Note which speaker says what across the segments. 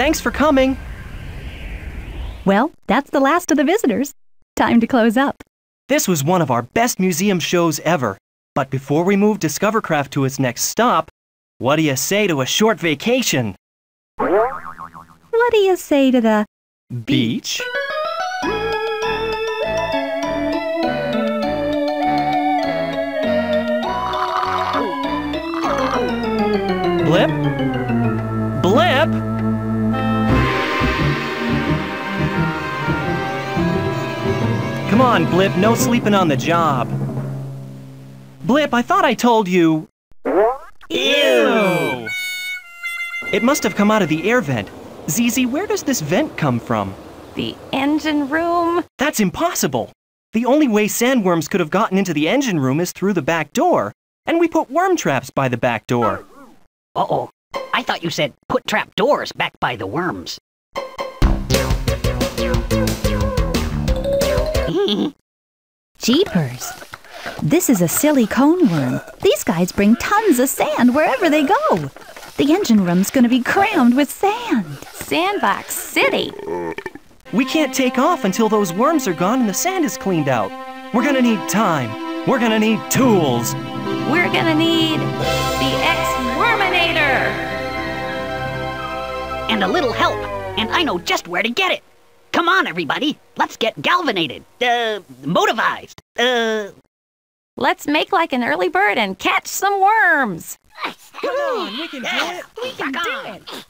Speaker 1: Thanks for coming.
Speaker 2: Well, that's the last of the visitors. Time to close up.
Speaker 1: This was one of our best museum shows ever. But before we move Discovercraft to its next stop, what do you say to a short vacation?
Speaker 2: What do you say to the
Speaker 1: Beach? Blip? Blip? Come on, Blip, no sleeping on the job. Blip, I thought I told you. Ew! It must have come out of the air vent. Zizi, where does this vent come from?
Speaker 3: The engine room?
Speaker 1: That's impossible. The only way sandworms could have gotten into the engine room is through the back door. And we put worm traps by the back door.
Speaker 4: Uh-oh. I thought you said put trap doors back by the worms.
Speaker 2: Jeepers. This is a silly cone worm. These guys bring tons of sand wherever they go. The engine room's gonna be crammed with sand.
Speaker 3: Sandbox City.
Speaker 1: We can't take off until those worms are gone and the sand is cleaned out. We're gonna need time. We're gonna need tools.
Speaker 3: We're gonna need the X-Worminator.
Speaker 4: And a little help. And I know just where to get it. Come on, everybody. Let's get galvanated. Uh, motivized. Uh,
Speaker 3: Let's make like an early bird and catch some worms.
Speaker 1: Come on, we can do it.
Speaker 4: we can do it.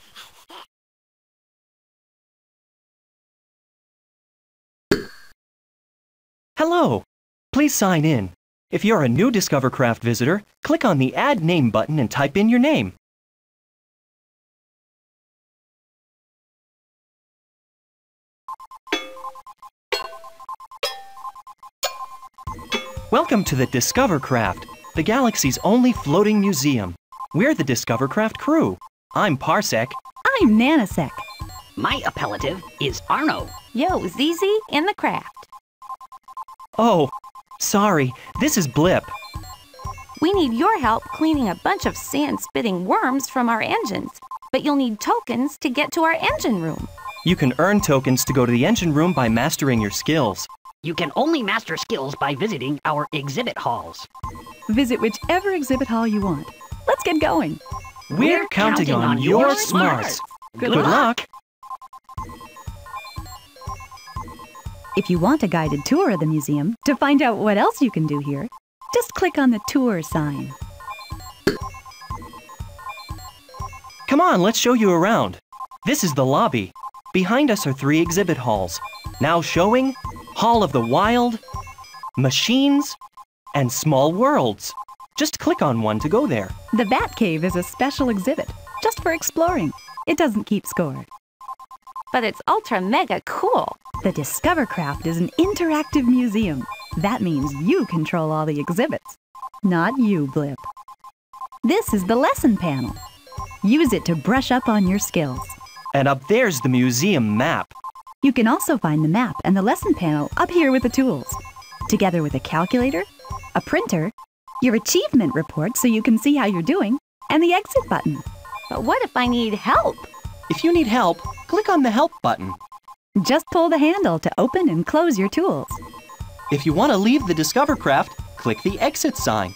Speaker 1: Hello. Please sign in. If you're a new Discovercraft visitor, click on the Add Name button and type in your name. Welcome to the Discovercraft, the galaxy's only floating museum. We're the Discovercraft crew. I'm Parsec.
Speaker 2: I'm Nanosec.
Speaker 4: My appellative is Arno.
Speaker 3: Yo, ZZ in the craft.
Speaker 1: Oh, sorry, this is Blip.
Speaker 3: We need your help cleaning a bunch of sand-spitting worms from our engines. But you'll need tokens to get to our engine room.
Speaker 1: You can earn tokens to go to the engine room by mastering your skills.
Speaker 4: You can only master skills by visiting our exhibit halls.
Speaker 2: Visit whichever exhibit hall you want. Let's get going.
Speaker 1: We're, counting, on, your smarts. Good, luck.
Speaker 2: If you want a guided tour of the museum to find out what else you can do here, just click on the tour sign.
Speaker 1: Come on, let's show you around. This is the lobby. Behind us are three exhibit halls. Now showing Hall of the Wild, Machines, and Small Worlds. Just click on one to go there.
Speaker 2: The Bat Cave is a special exhibit, just for exploring. It doesn't keep score.
Speaker 3: But it's ultra mega cool.
Speaker 2: The Discovercraft is an interactive museum. That means you control all the exhibits, not you, Blip. This is the lesson panel. Use it to brush up on your skills.
Speaker 1: And up there's the museum map.
Speaker 2: You can also find the map and the lesson panel up here with the tools, together with a calculator, a printer, your achievement report so you can see how you're doing, and the exit button.
Speaker 3: But what if I need help?
Speaker 1: If you need help, click on the Help button.
Speaker 2: Just pull the handle to open and close your tools.
Speaker 1: If you want to leave the Discovercraft, click the Exit sign.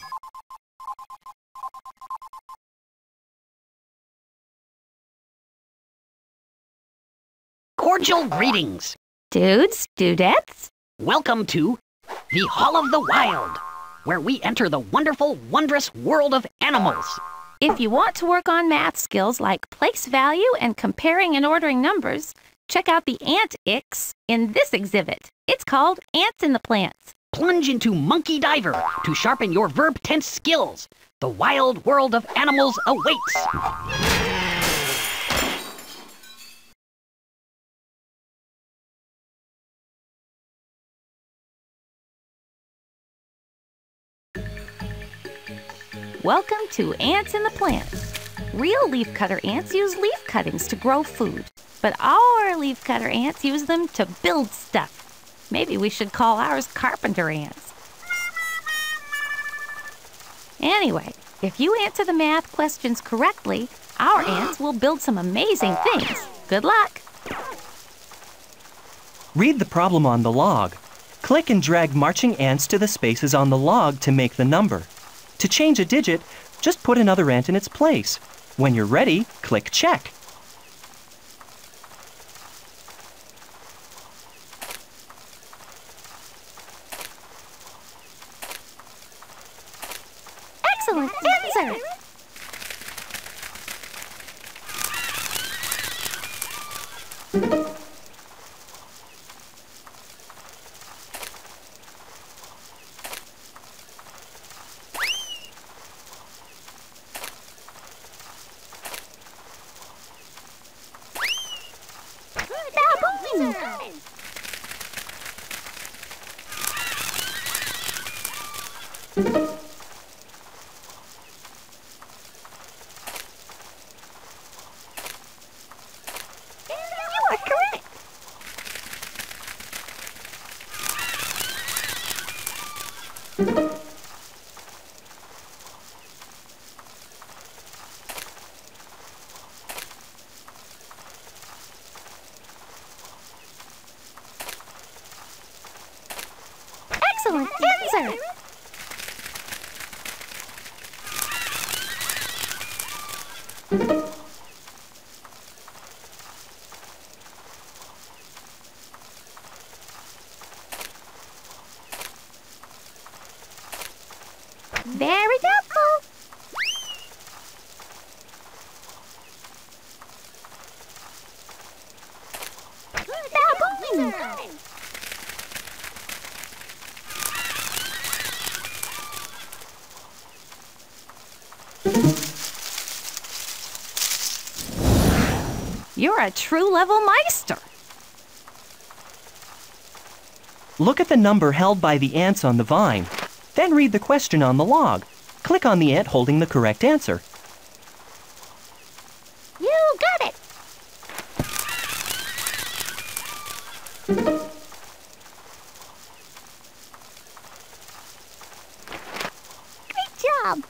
Speaker 4: Cordial greetings.
Speaker 3: Dudes, dudettes?
Speaker 4: Welcome to the Hall of the Wild, where we enter the wonderful, wondrous world of animals.
Speaker 3: If you want to work on math skills like place value and comparing and ordering numbers, check out the ant ix in this exhibit. It's called Ants in the Plants.
Speaker 4: Plunge into Monkey Diver to sharpen your verb tense skills. The wild world of animals awaits.
Speaker 3: Welcome to Ants in the Plants. Real leafcutter ants use leaf cuttings to grow food, but our leafcutter ants use them to build stuff. Maybe we should call ours carpenter ants. Anyway, if you answer the math questions correctly, our ants will build some amazing things. Good luck.
Speaker 1: Read the problem on the log. Click and drag marching ants to the spaces on the log to make the number. To change a digit, just put another ant in its place. When you're ready, click check.
Speaker 3: Excellent answer. Baboon. You are correct. Excellent answer. Very doubtful. Baboon. You're a true level meister.
Speaker 1: Look at the number held by the ants on the vine. Then read the question on the log. Click on the ant holding the correct answer.
Speaker 3: You got it. Great job.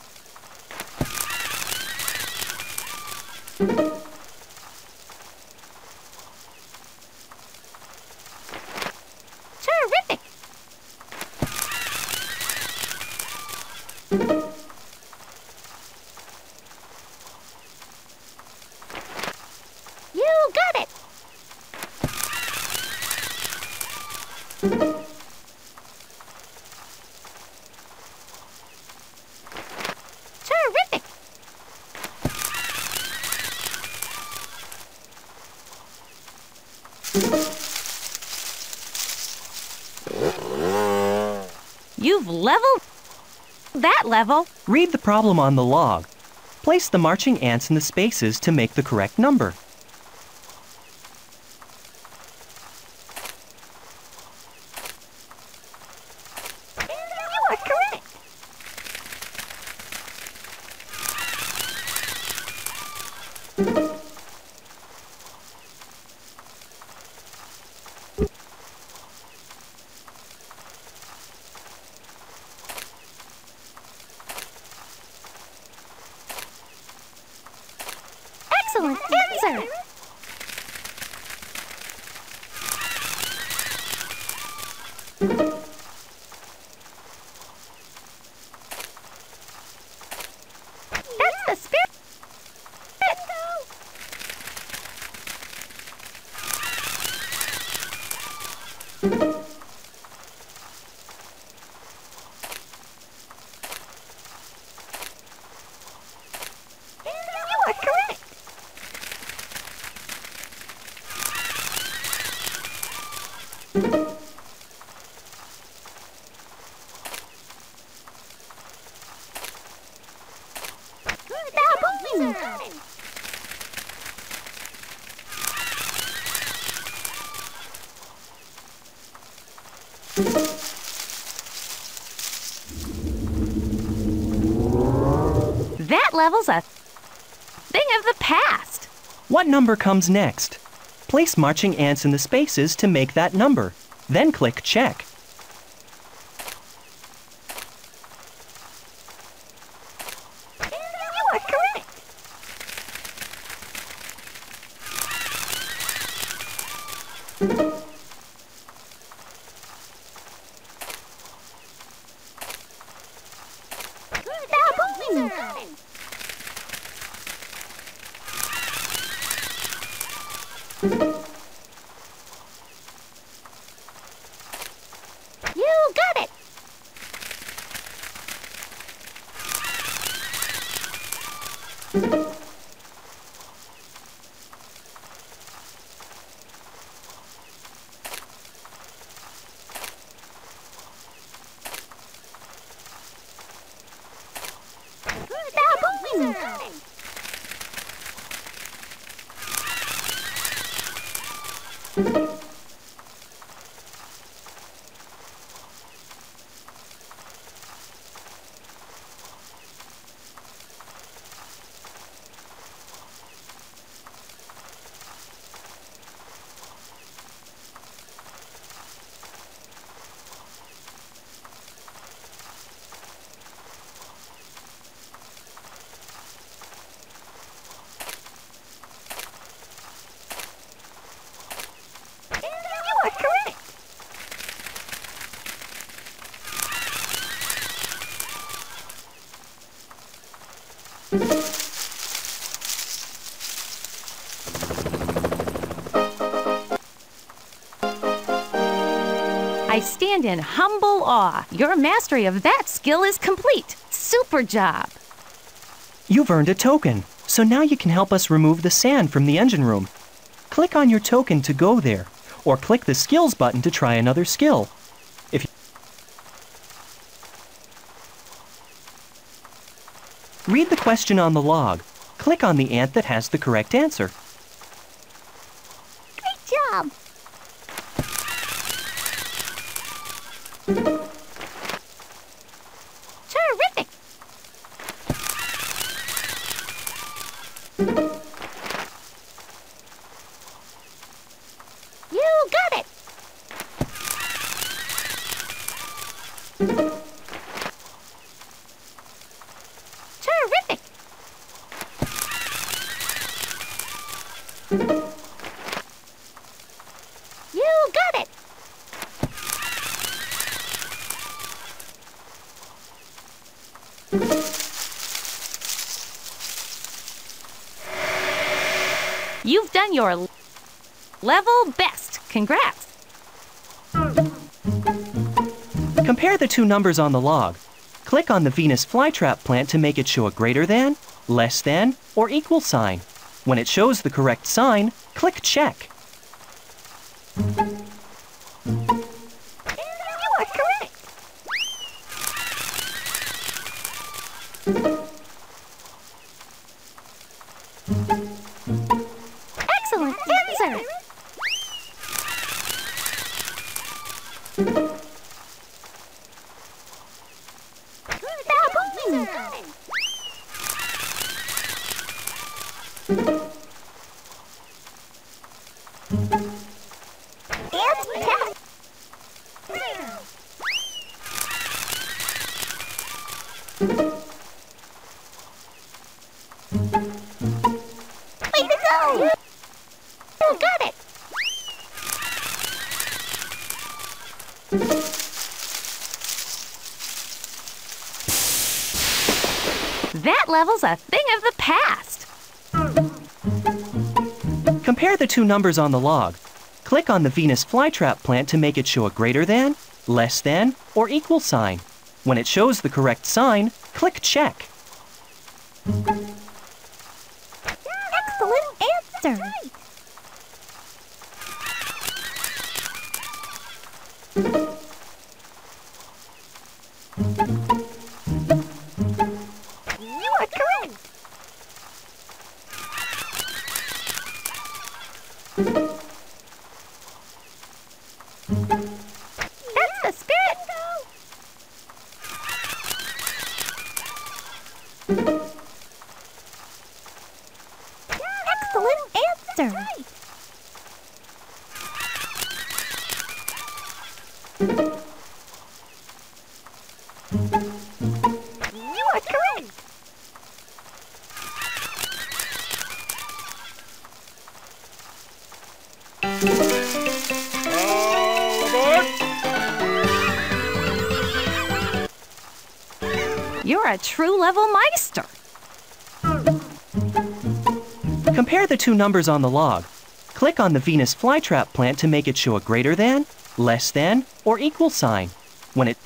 Speaker 3: Level.
Speaker 1: Read the problem on the log. Place the marching ants in the spaces to make the correct number.
Speaker 3: A thing of the past.
Speaker 1: What number comes next? Place marching ants in the spaces to make that number. Then click check.
Speaker 3: In humble awe. Your mastery of that skill is complete. Super job.
Speaker 1: You've earned a token, so now you can help us remove the sand from the engine room. Click on your token to go there, or click the skills button to try another skill. If Read the question on the log. Click on the ant that has the correct answer.
Speaker 3: Congrats.
Speaker 1: Compare the two numbers on the log. Click on the Venus flytrap plant to make it show a greater than, less than, or equal sign. When it shows the correct sign, click check.
Speaker 3: Level's a thing of the past.
Speaker 1: Compare the two numbers on the log. Click on the Venus flytrap plant to make it show a greater than, less than, or equal sign. When it shows the correct sign, click check.
Speaker 3: True level meister.
Speaker 1: Compare the two numbers on the log. Click on the Venus flytrap plant to make it show a greater than, less than, or equal sign. When it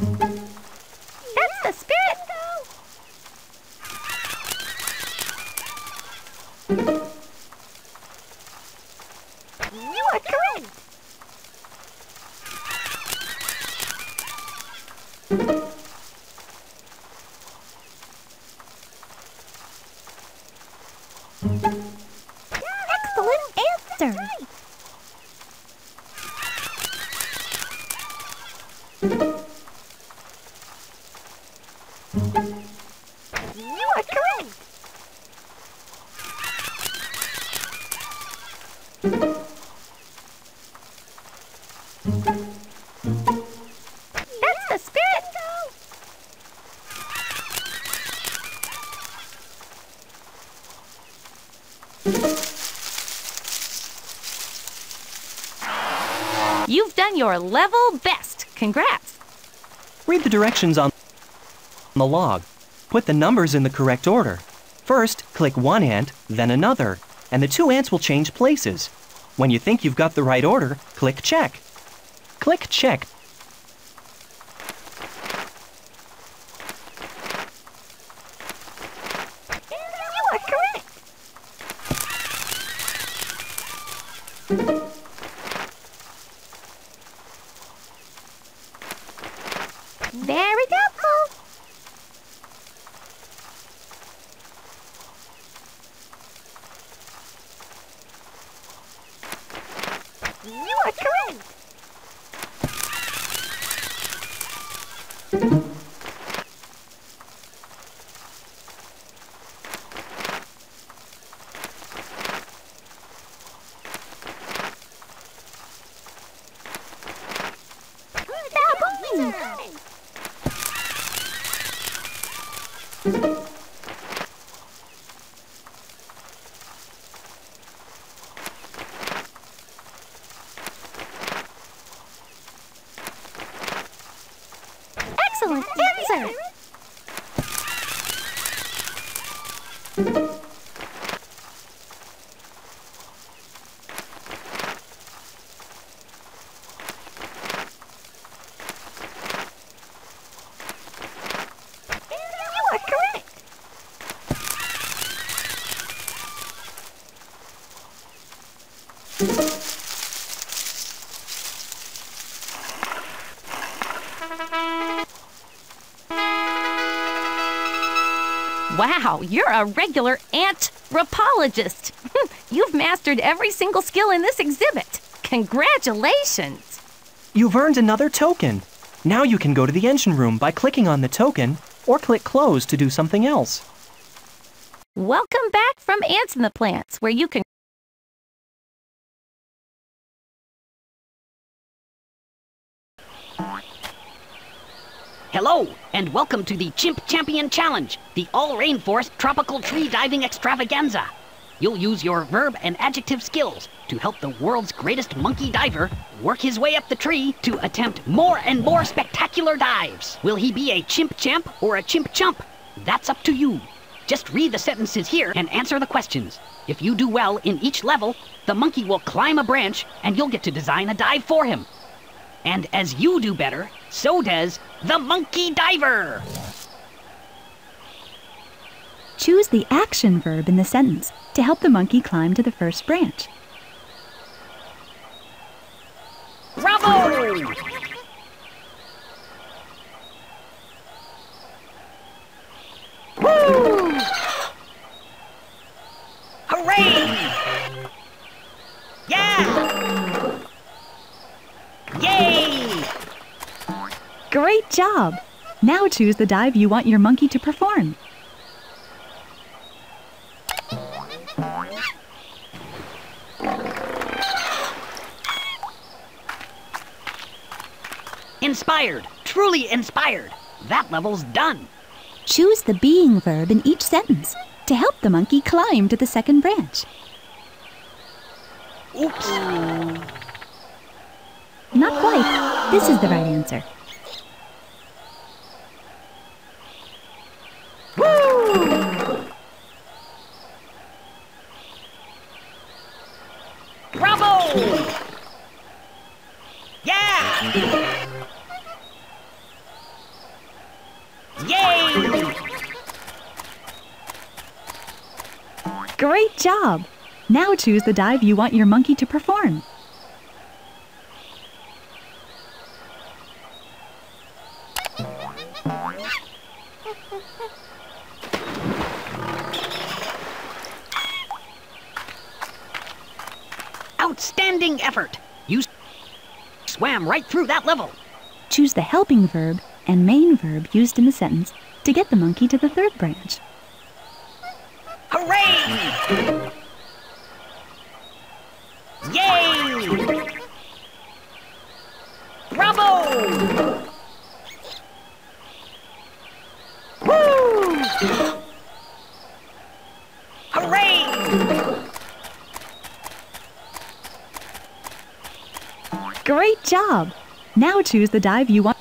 Speaker 3: Your level best. Congrats.
Speaker 1: read the directions on the log. Put the numbers in the correct order. First, click one ant, then another, and the two ants will change places. When you think you've got the right order, click check. Click check
Speaker 3: Wow, you're a regular anthropologist. Hmm, you've mastered every single skill in this exhibit. Congratulations!
Speaker 1: You've earned another token. Now you can go to the engine room by clicking on the token or click close to do something else.
Speaker 3: Welcome back from Ants in the Plants, where you can
Speaker 4: welcome to the Chimp Champion Challenge, the all rainforest tropical tree diving extravaganza. You'll use your verb and adjective skills to help the world's greatest monkey diver work his way up the tree to attempt more and more spectacular dives. Will he be a chimp champ or a chimp chump? That's up to you. Just read the sentences here and answer the questions. If you do well in each level, the monkey will climb a branch and you'll get to design a dive for him. And as you do better, so does the monkey diver.
Speaker 2: Choose the action verb in the sentence to help the monkey climb to the first branch.
Speaker 4: Bravo! Woo! Hooray! Yeah! Yay!
Speaker 2: Great job! Now choose the dive you want your monkey to perform.
Speaker 4: Inspired, truly inspired. That level's done.
Speaker 2: Choose the being verb in each sentence to help the monkey climb to the second branch.
Speaker 4: Oops.
Speaker 2: Not quite. This is the right answer.
Speaker 4: Bravo! Yeah! Yay!
Speaker 2: Great job! Now choose the dive you want your monkey to perform.
Speaker 4: Outstanding effort! You swam right through that level.
Speaker 2: Choose the helping verb and main verb used in the sentence to get the monkey to the third branch.
Speaker 4: Hooray! Yay! Bravo! Woo! Hooray!
Speaker 2: Great job! Now choose the dive you want.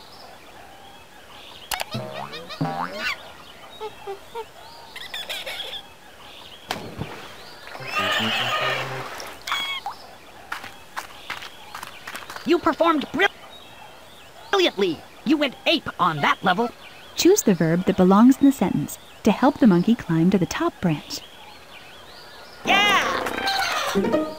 Speaker 4: Brilliantly. You went ape on that level.
Speaker 2: Choose the verb that belongs in the sentence to help the monkey climb to the top branch.
Speaker 4: Yeah!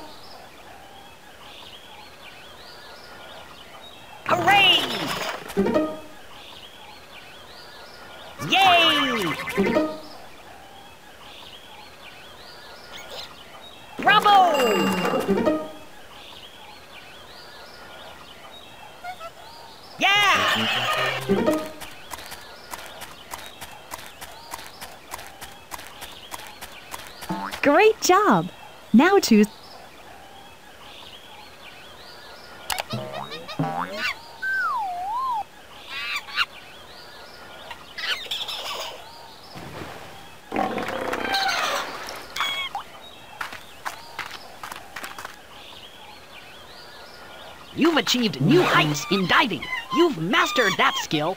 Speaker 2: Job! Now choose
Speaker 4: You've achieved new heights in diving. You've mastered that skill.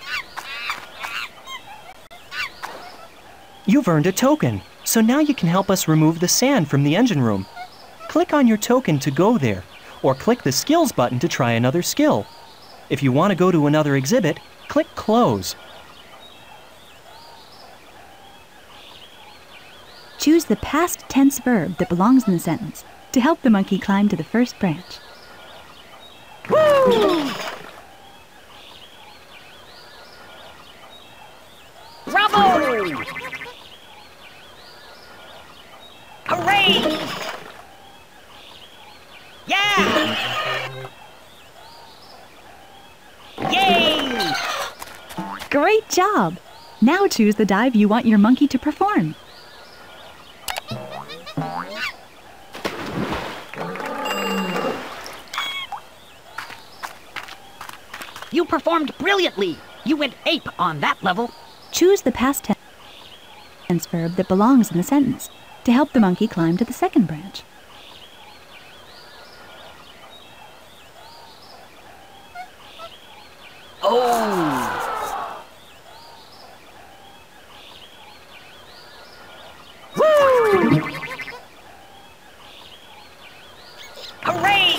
Speaker 1: You've earned a token, so now you can help us remove the sand from the engine room. Click on your token to go there, or click the Skills button to try another skill. If you want to go to another exhibit, click Close.
Speaker 2: choose the past tense verb that belongs in the sentence to help the monkey climb to the first branch.
Speaker 4: Bravo! Hooray! Yeah! Yay!
Speaker 2: Great job! Now choose the dive you want your monkey to perform.
Speaker 4: You performed brilliantly. You went ape on that level.
Speaker 2: Choose the past tense verb that belongs in the sentence to help the monkey climb to the second branch.
Speaker 4: Oh! Hooray!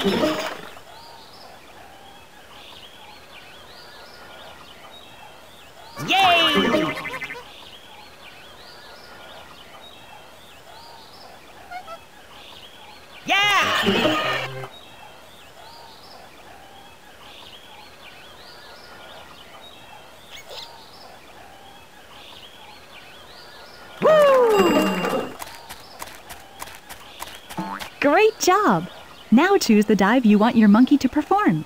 Speaker 4: Yay! Yeah!
Speaker 2: Great job! Now choose the dive you want your monkey to perform.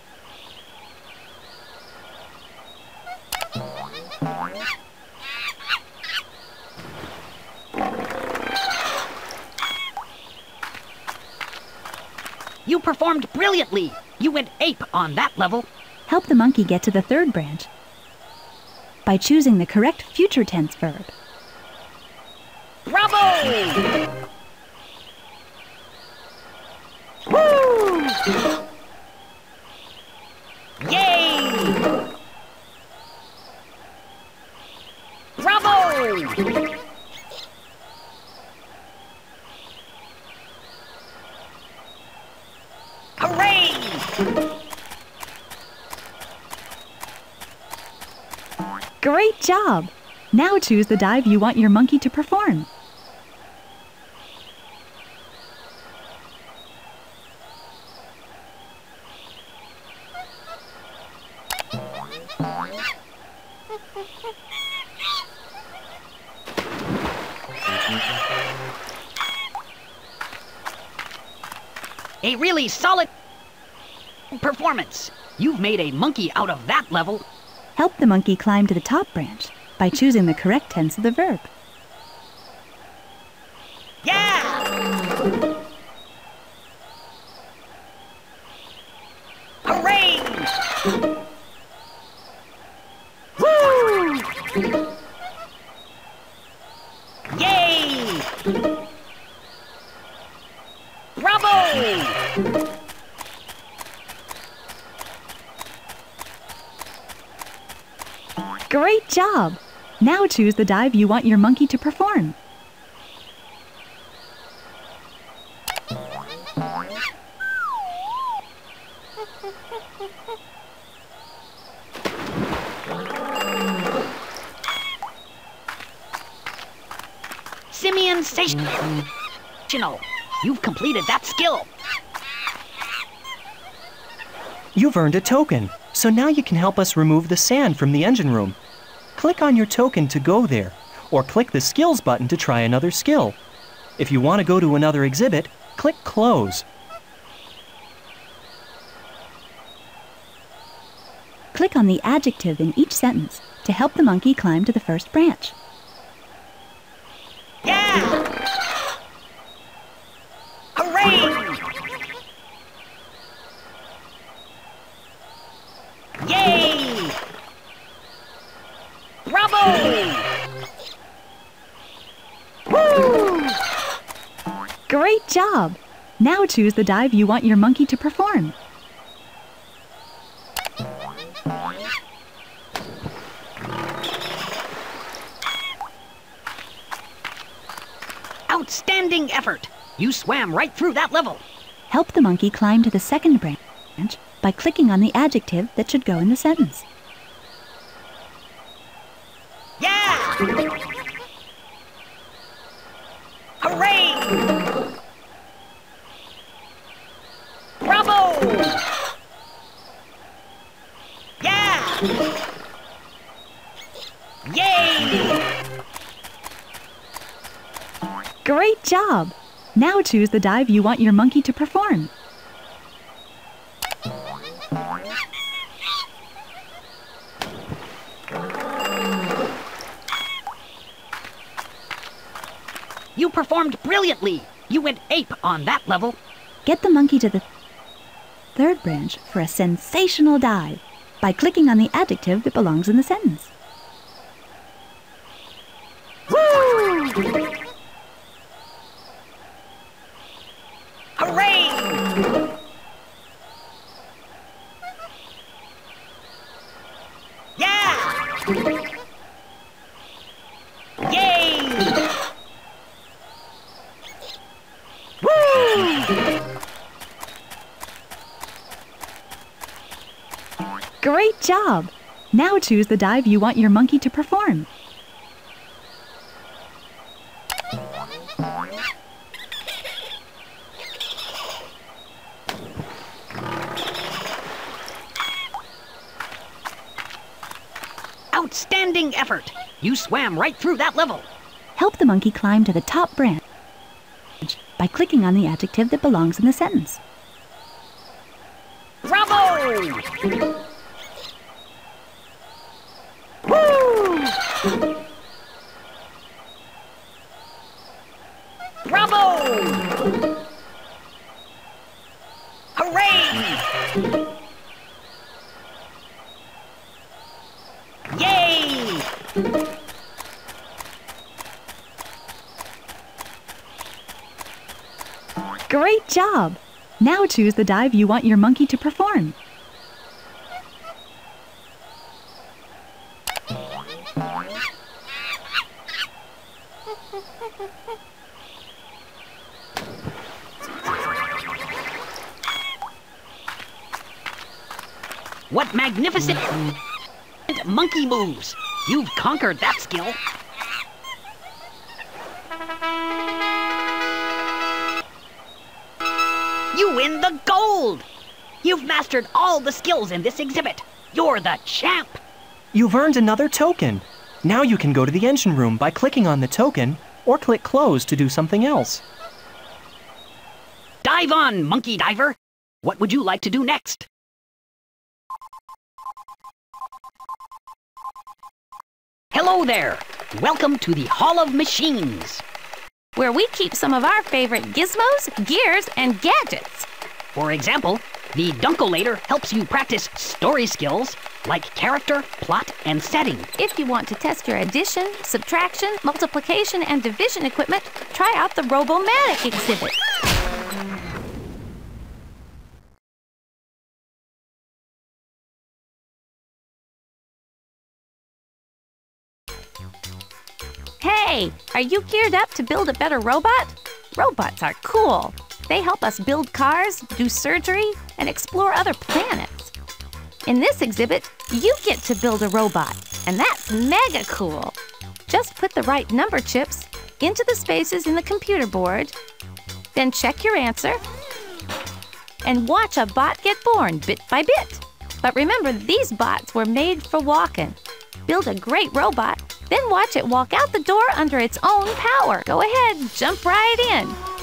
Speaker 4: You performed brilliantly. You went ape on that level.
Speaker 2: Help the monkey get to the third branch by choosing the correct future tense verb.
Speaker 4: Bravo! Yay! Bravo! Hooray!
Speaker 2: Great job! Now choose the dive you want your monkey to perform.
Speaker 4: Really solid performance. You've made a monkey out of that level.
Speaker 2: Help the monkey climb to the top branch by choosing the correct tense of the verb. Choose the dive you want your monkey to perform.
Speaker 4: Simian Sensational! You've completed that skill.
Speaker 1: You've earned a token, so now you can help us remove the sand from the engine room. Click on your token to go there, or click the Skills button to try another skill. If you want to go to another exhibit, click Close.
Speaker 2: Click on the adjective in each sentence to help the monkey climb to the first branch.
Speaker 4: Yeah! Hooray! Yay! Bravo! Woo!
Speaker 2: Great job! Now choose the dive you want your monkey to perform.
Speaker 4: Outstanding effort! You swam right through that level.
Speaker 2: Help the monkey climb to the second branch by clicking on the adjective that should go in the sentence.
Speaker 4: Yeah! Hooray! Bravo! Yeah! Yay!
Speaker 2: Great job! Now choose the dive you want your monkey to perform.
Speaker 4: You performed brilliantly! You went ape on that level.
Speaker 2: Get the monkey to the third branch for a sensational dive by clicking on the adjective that belongs in the sentence.
Speaker 4: Hooray!
Speaker 2: Job! Now choose the dive you want your monkey to perform.
Speaker 4: Outstanding effort! You swam right through that level.
Speaker 2: Help the monkey climb to the top branch by clicking on the adjective that belongs in the sentence.
Speaker 4: Bravo!
Speaker 2: Job! Now choose the dive you want your monkey to perform.
Speaker 4: What magnificent monkey moves! You've conquered that skill. You've mastered all the skills in this exhibit. You're the champ!
Speaker 1: You've earned another token. Now you can go to the engine room by clicking on the token or click Close to do something else.
Speaker 4: Dive on, monkey diver! What would you like to do next? Hello there! Welcome to the Hall of Machines.
Speaker 3: where we keep some of our favorite gizmos, gears, and gadgets.
Speaker 4: For example, the Dunkolator helps you practice story skills like character, plot, and setting.
Speaker 3: If you want to test your addition, subtraction, multiplication, and division equipment, try out the Robomatic exhibit. Hey, are you geared up to build a better robot? Robots are cool. They help us build cars, do surgery, and explore other planets. In this exhibit, you get to build a robot, and that's mega cool. Just put the right number chips into the spaces in the computer board, then check your answer, and watch a bot get born bit by bit. But remember, these bots were made for walking. Build a great robot Then watch it walk out the door under its own power. Go ahead, jump right in.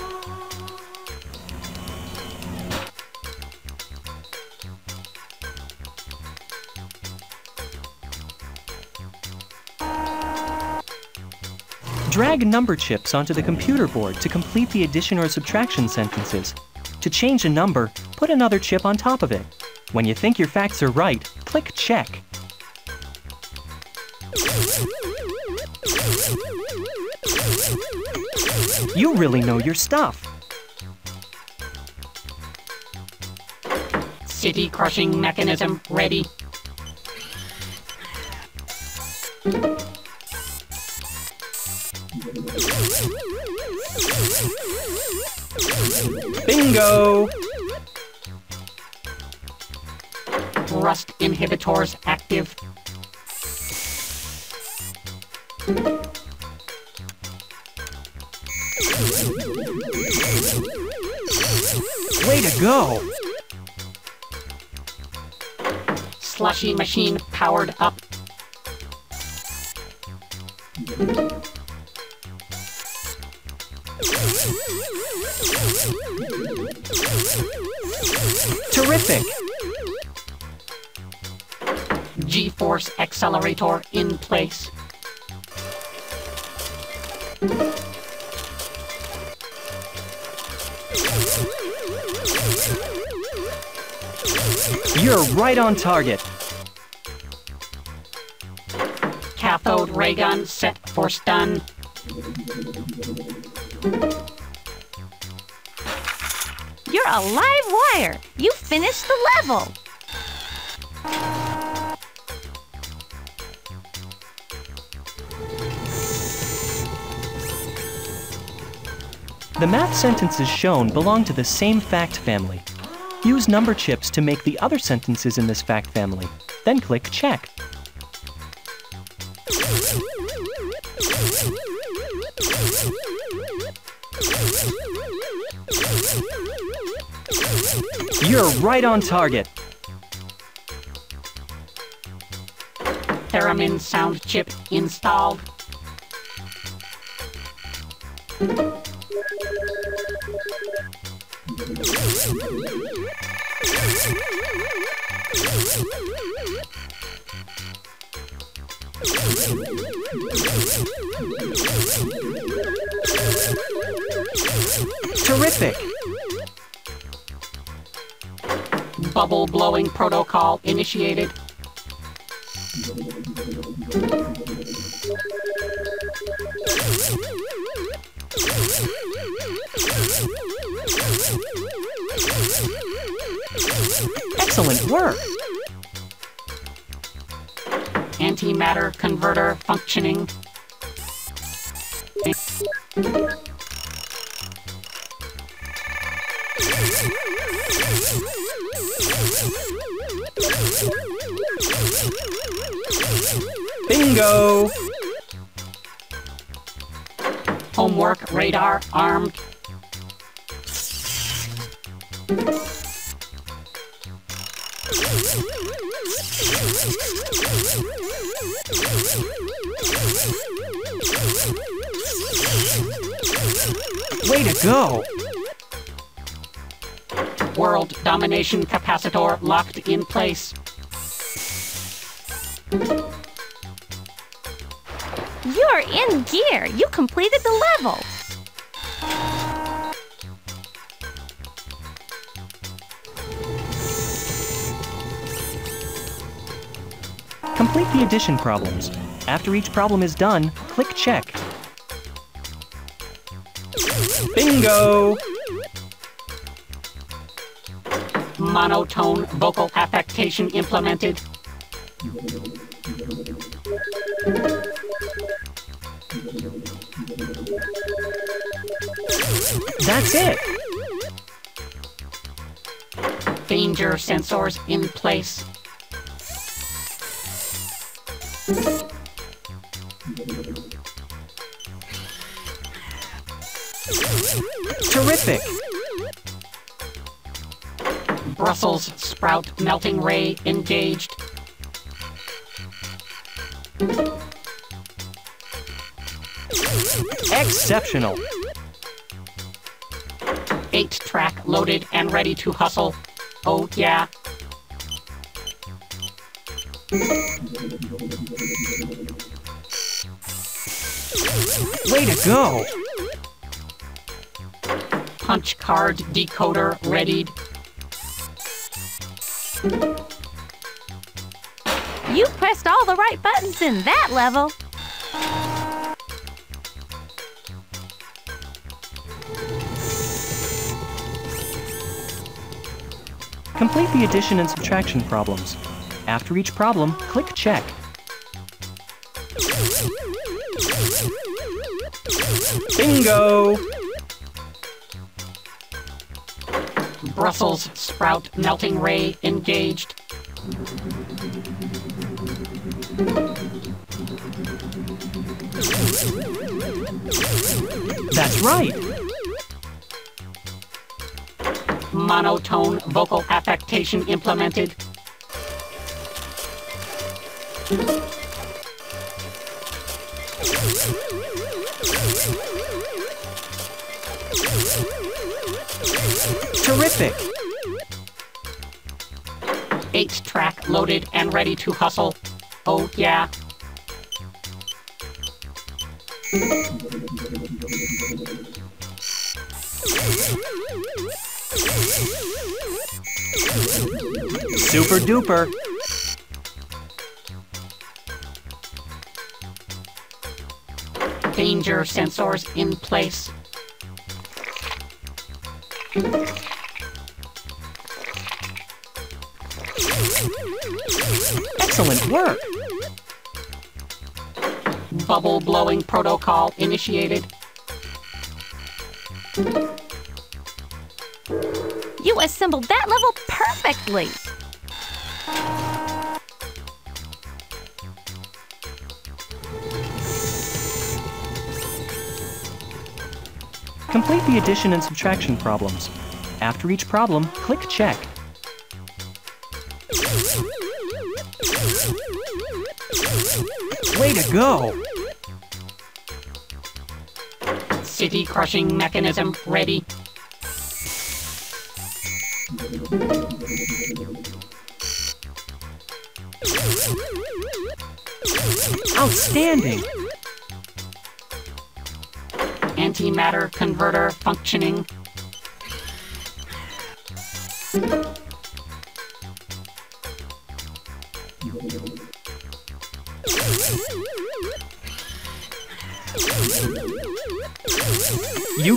Speaker 1: Drag number chips onto the computer board to complete the addition or subtraction sentences. To change a number, put another chip on top of it. When you think your facts are right, click Check. You really know your stuff.
Speaker 5: City crushing mechanism ready.
Speaker 1: Bingo!
Speaker 5: Rust inhibitors active.
Speaker 1: Way to go!
Speaker 5: Slushy machine powered up.
Speaker 1: Terrific!
Speaker 5: G-force accelerator in place.
Speaker 1: You're right on target.
Speaker 5: Cathode ray gun set for stun.
Speaker 3: You're a live wire. You finished the level.
Speaker 1: The math sentences shown belong to the same fact family. Use number chips to make the other sentences in this fact family. Then click Check. You're right on target.
Speaker 5: Theremin sound chip installed.
Speaker 1: Terrific!
Speaker 5: Bubble blowing protocol initiated.
Speaker 1: Excellent work!
Speaker 5: Antimatter converter functioning.
Speaker 1: Bingo!
Speaker 5: Homework radar armed.
Speaker 1: Way to go!
Speaker 5: World domination capacitor locked in place.
Speaker 3: You're in gear. You completed the level.
Speaker 1: Complete the addition problems. After each problem is done, click Check. Bingo!
Speaker 5: Monotone vocal affectation implemented.
Speaker 1: That's it!
Speaker 5: Danger sensors in place.
Speaker 1: Terrific!
Speaker 5: Brussels sprout melting ray engaged.
Speaker 1: Exceptional.
Speaker 5: Eight track loaded and ready to hustle. Oh, yeah.
Speaker 1: Way to go!
Speaker 5: Punch card decoder readied.
Speaker 3: You pressed all the right buttons in that level.
Speaker 1: Complete the addition and subtraction problems. After each problem, click Check. Bingo!
Speaker 5: Brussels sprout melting ray engaged.
Speaker 1: That's right!
Speaker 5: Monotone vocal affectation implemented.
Speaker 1: Terrific!
Speaker 5: Eight track loaded and ready to hustle. Oh, yeah.
Speaker 1: Super duper!
Speaker 5: Danger sensors in place.
Speaker 1: Excellent work!
Speaker 5: Bubble blowing protocol initiated.
Speaker 3: You assembled that level perfectly.
Speaker 1: Complete the addition and subtraction problems. After each problem, click Check. Way to go!
Speaker 5: Crushing mechanism ready.
Speaker 1: Outstanding!
Speaker 5: Antimatter converter functioning.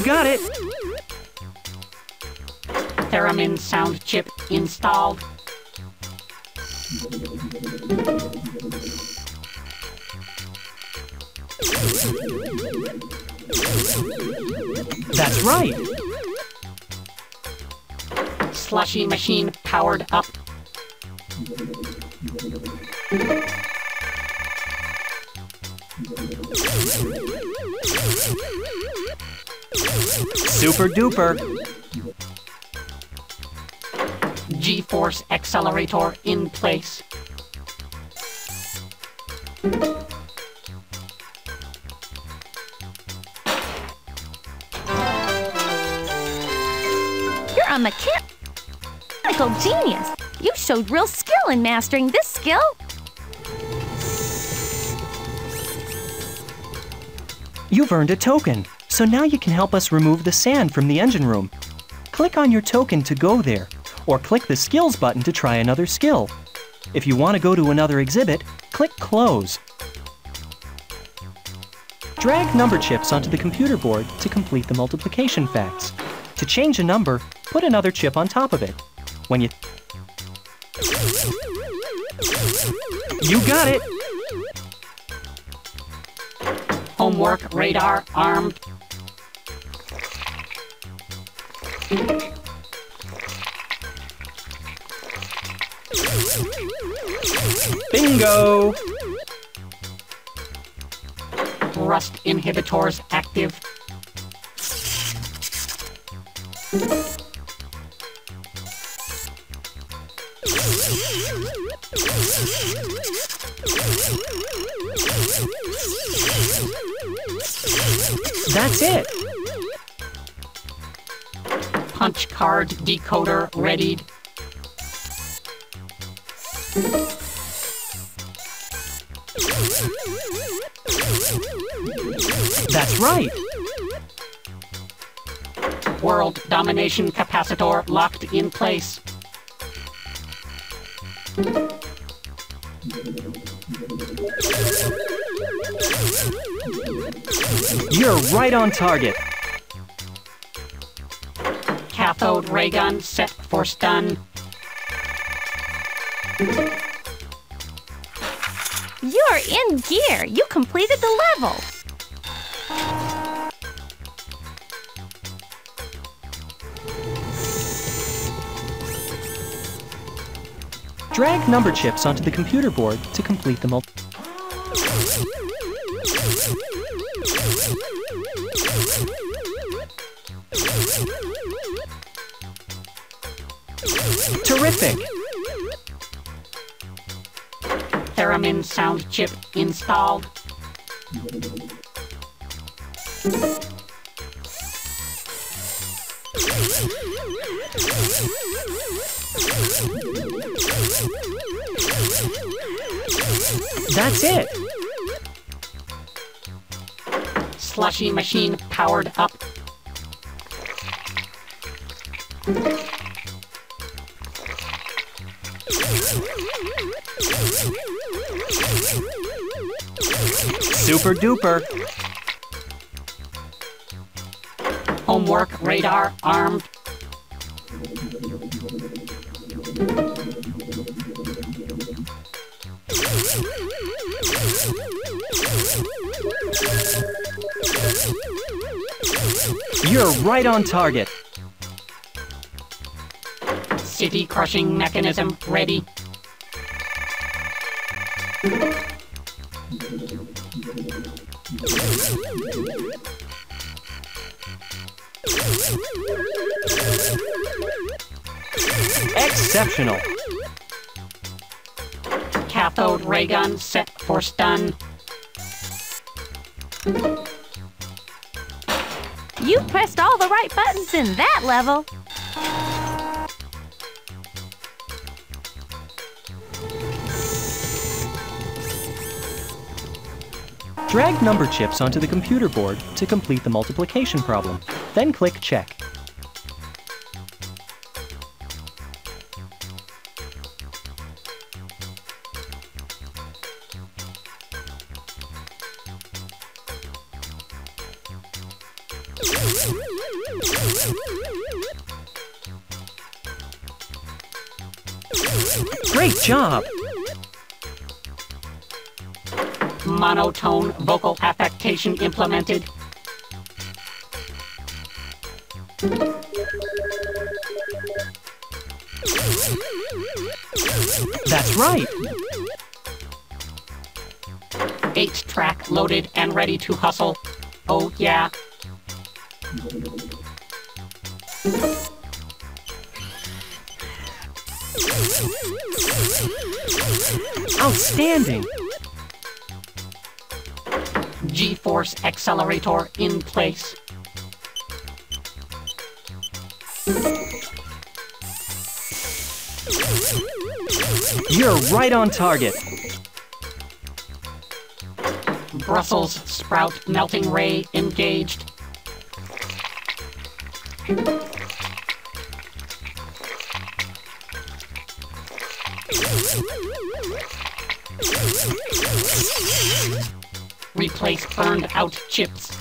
Speaker 1: Got it!
Speaker 5: Theremin sound chip installed.
Speaker 1: That's right!
Speaker 5: Slushy machine powered up.
Speaker 1: Super duper!
Speaker 5: G-force accelerator in place.
Speaker 3: You're a mechanical genius. You showed real skill in mastering this skill.
Speaker 1: You've earned a token, so now you can help us remove the sand from the engine room. Click on your token to go there, or click the Skills button to try another skill. If you want to go to another exhibit, click Close. Drag number chips onto the computer board to complete the multiplication facts. To change a number, put another chip on top of it. When you... You got it!
Speaker 5: Homework radar armed.
Speaker 1: Bingo!
Speaker 5: Rust inhibitors active.
Speaker 1: That's it.
Speaker 5: Punch card decoder readied.
Speaker 1: That's right.
Speaker 5: World domination capacitor locked in place.
Speaker 1: You're right on target.
Speaker 5: Cathode ray gun set for stun.
Speaker 3: You're in gear. You completed the level.
Speaker 1: Drag number chips onto the computer board to complete the multi. Terrific!
Speaker 5: Theremin sound chip installed.
Speaker 1: That's it!
Speaker 5: Slushy machine powered up.
Speaker 1: Super duper!
Speaker 5: Homework radar armed.
Speaker 1: You're right on target.
Speaker 5: City crushing mechanism ready.
Speaker 1: Exceptional!
Speaker 5: Cathode ray gun set for stun.
Speaker 3: You pressed all the right buttons in that level.
Speaker 1: Drag number chips onto the computer board to complete the multiplication problem. Then click Check. Job!
Speaker 5: Monotone vocal affectation implemented.
Speaker 1: That's right!
Speaker 5: 8 track loaded and ready to hustle. Oh yeah.
Speaker 1: Outstanding!
Speaker 5: G-force accelerator in place.
Speaker 1: You're right on target.
Speaker 5: Brussels sprout melting ray engaged. Replace burned out chips.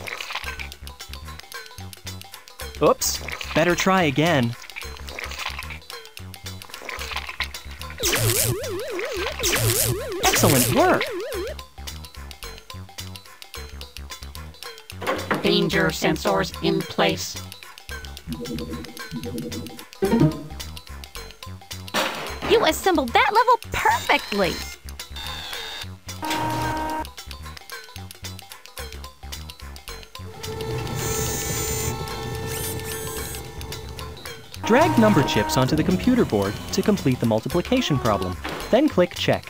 Speaker 1: Oops. Better try again. Excellent work!
Speaker 5: Danger sensors in place.
Speaker 3: You assembled that level perfectly.
Speaker 1: Drag number chips onto the computer board to complete the multiplication problem, then click Check.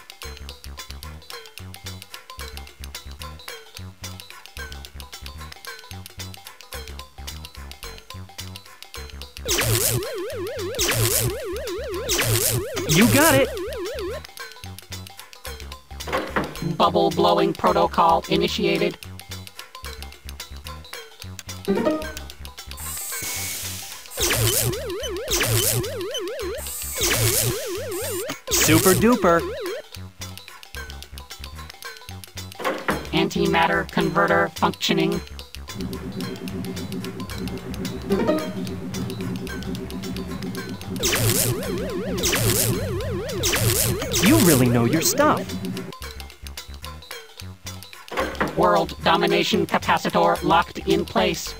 Speaker 1: You got it!
Speaker 5: Bubble blowing protocol initiated.
Speaker 1: Super duper!
Speaker 5: Antimatter converter functioning.
Speaker 1: You really know your stuff.
Speaker 5: World domination capacitor locked in place.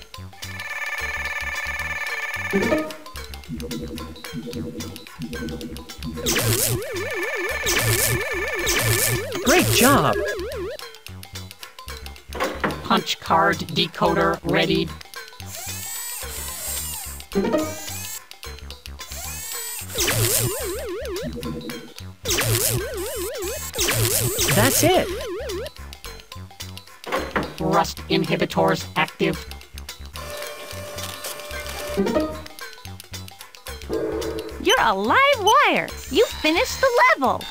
Speaker 1: Job!
Speaker 5: Punch card decoder ready.
Speaker 1: That's it!
Speaker 5: Rust inhibitors active.
Speaker 3: You're a live wire. You finished the level.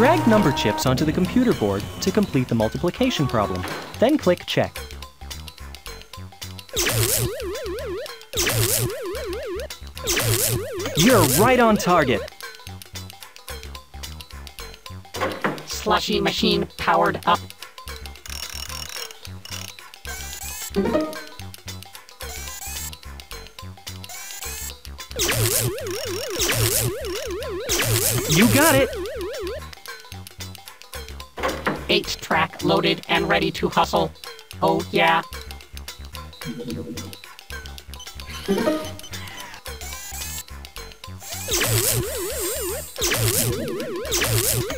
Speaker 1: Drag number chips onto the computer board to complete the multiplication problem. Then click Check. You're right on target!
Speaker 5: Slushy machine powered up. Ready to hustle. Oh yeah.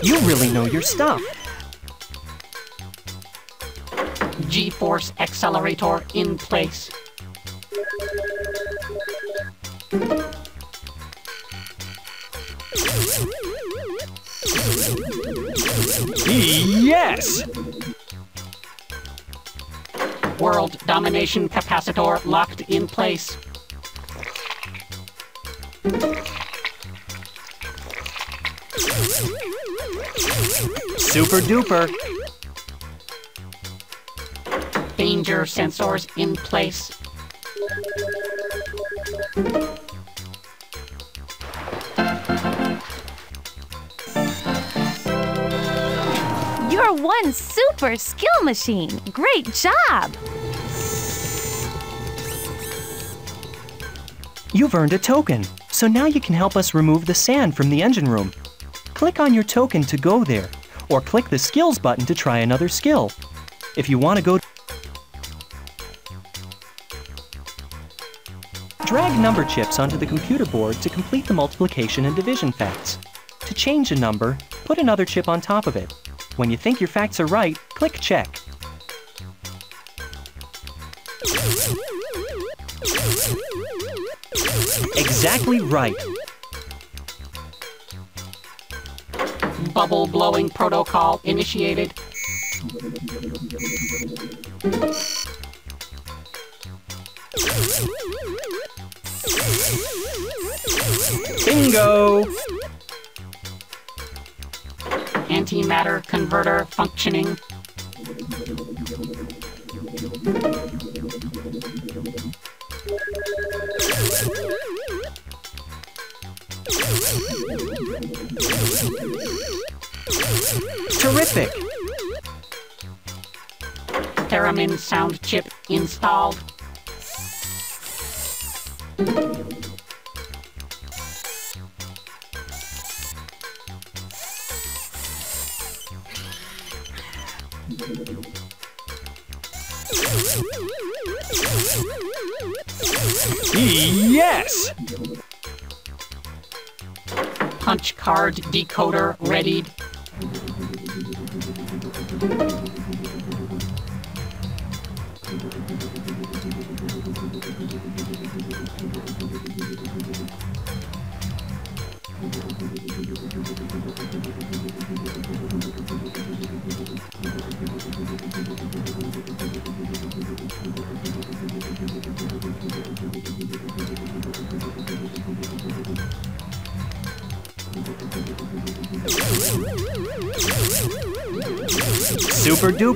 Speaker 1: You really know your stuff.
Speaker 5: G-force accelerator in place.
Speaker 1: Yes!
Speaker 5: World domination capacitor locked in place.
Speaker 1: Super duper!
Speaker 5: Danger sensors in place.
Speaker 3: You're one super skill machine. Great job.
Speaker 1: You've earned a token, so now you can help us remove the sand from the engine room. Click on your token to go there, or click the Skills button to try another skill. If you want to go to Drag number chips onto the computer board to complete the multiplication and division facts. To change a number, put another chip on top of it. When you think your facts are right, click Check. Exactly right.
Speaker 5: Bubble blowing protocol initiated.
Speaker 1: Bingo!
Speaker 5: Antimatter converter functioning. Sound chip installed.
Speaker 1: Yes!
Speaker 5: Punch card decoder readied.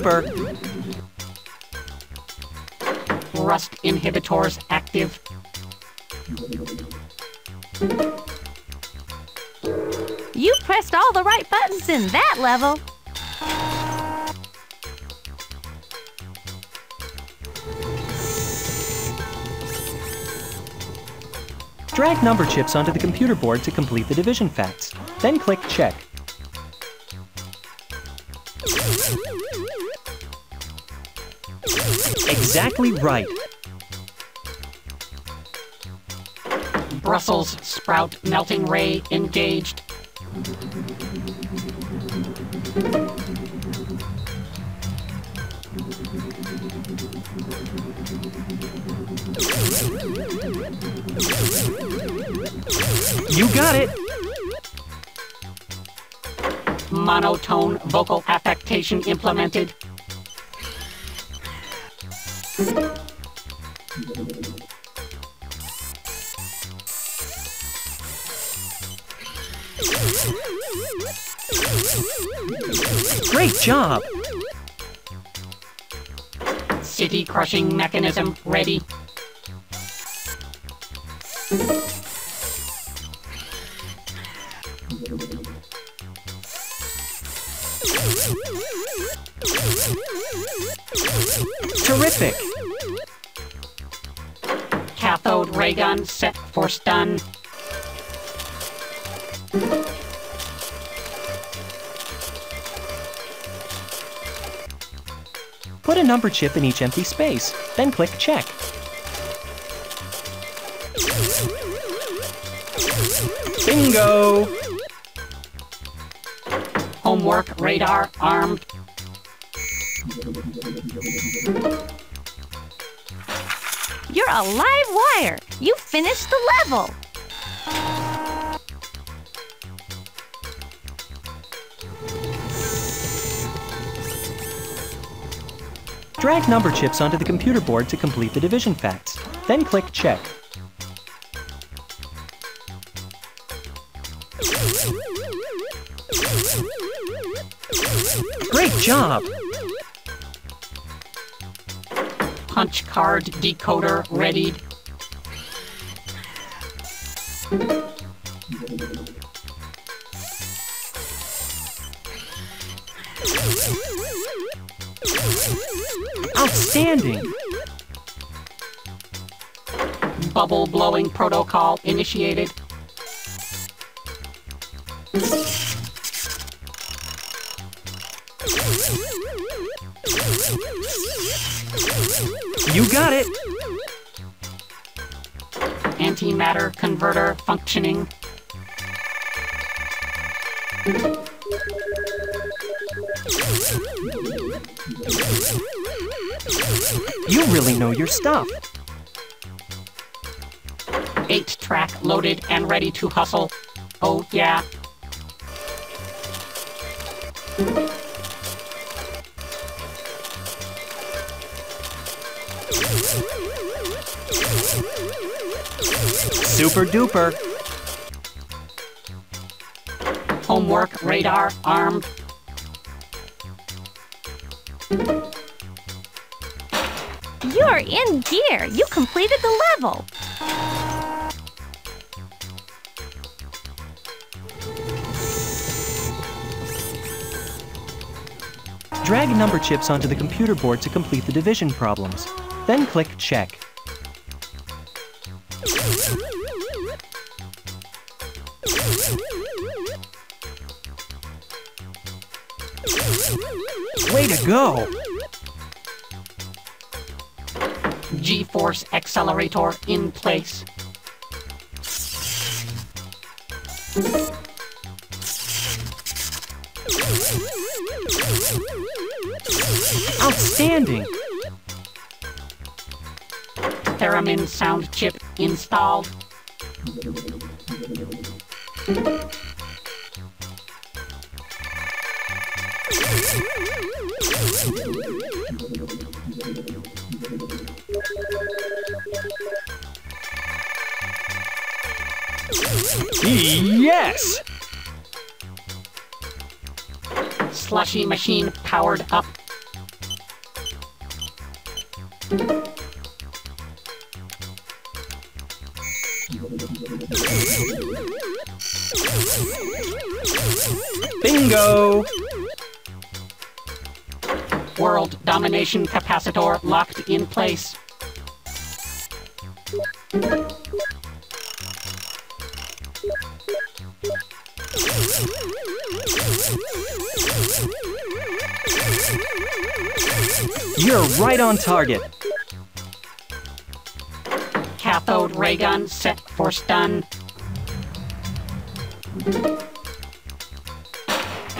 Speaker 1: Super duper.
Speaker 5: Rust inhibitors active.
Speaker 3: You pressed all the right buttons in that level.
Speaker 1: Drag number chips onto the computer board to complete the division facts. Then click check. Exactly right.
Speaker 5: Brussels sprout melting ray engaged.
Speaker 1: You got it!
Speaker 5: Monotone vocal affectation implemented.
Speaker 1: Job!
Speaker 5: City crushing mechanism ready.
Speaker 1: Number chip in each empty space, then click check. Bingo!
Speaker 5: Homework radar armed.
Speaker 3: You're a live wire. You finished the level.
Speaker 1: Drag number chips onto the computer board to complete the division facts. Then click check. Great job!
Speaker 5: Punch card decoder readied.
Speaker 1: Outstanding!
Speaker 5: Bubble blowing protocol initiated.
Speaker 1: You got it!
Speaker 5: Antimatter converter functioning.
Speaker 1: You really know your stuff.
Speaker 5: Eight track loaded and ready to hustle. Oh yeah.
Speaker 1: Super duper.
Speaker 5: Homework radar armed.
Speaker 3: You're in gear. You completed the level.
Speaker 1: Drag number chips onto the computer board to complete the division problems. Then click check. Go!
Speaker 5: G-force accelerator in place.
Speaker 1: Outstanding!
Speaker 5: Theremin sound chip installed.
Speaker 1: Yes!
Speaker 4: Slushy machine powered up.
Speaker 1: Bingo!
Speaker 4: World domination capacitor locked in place.
Speaker 1: You're right on target.
Speaker 4: Cathode ray gun set for stun.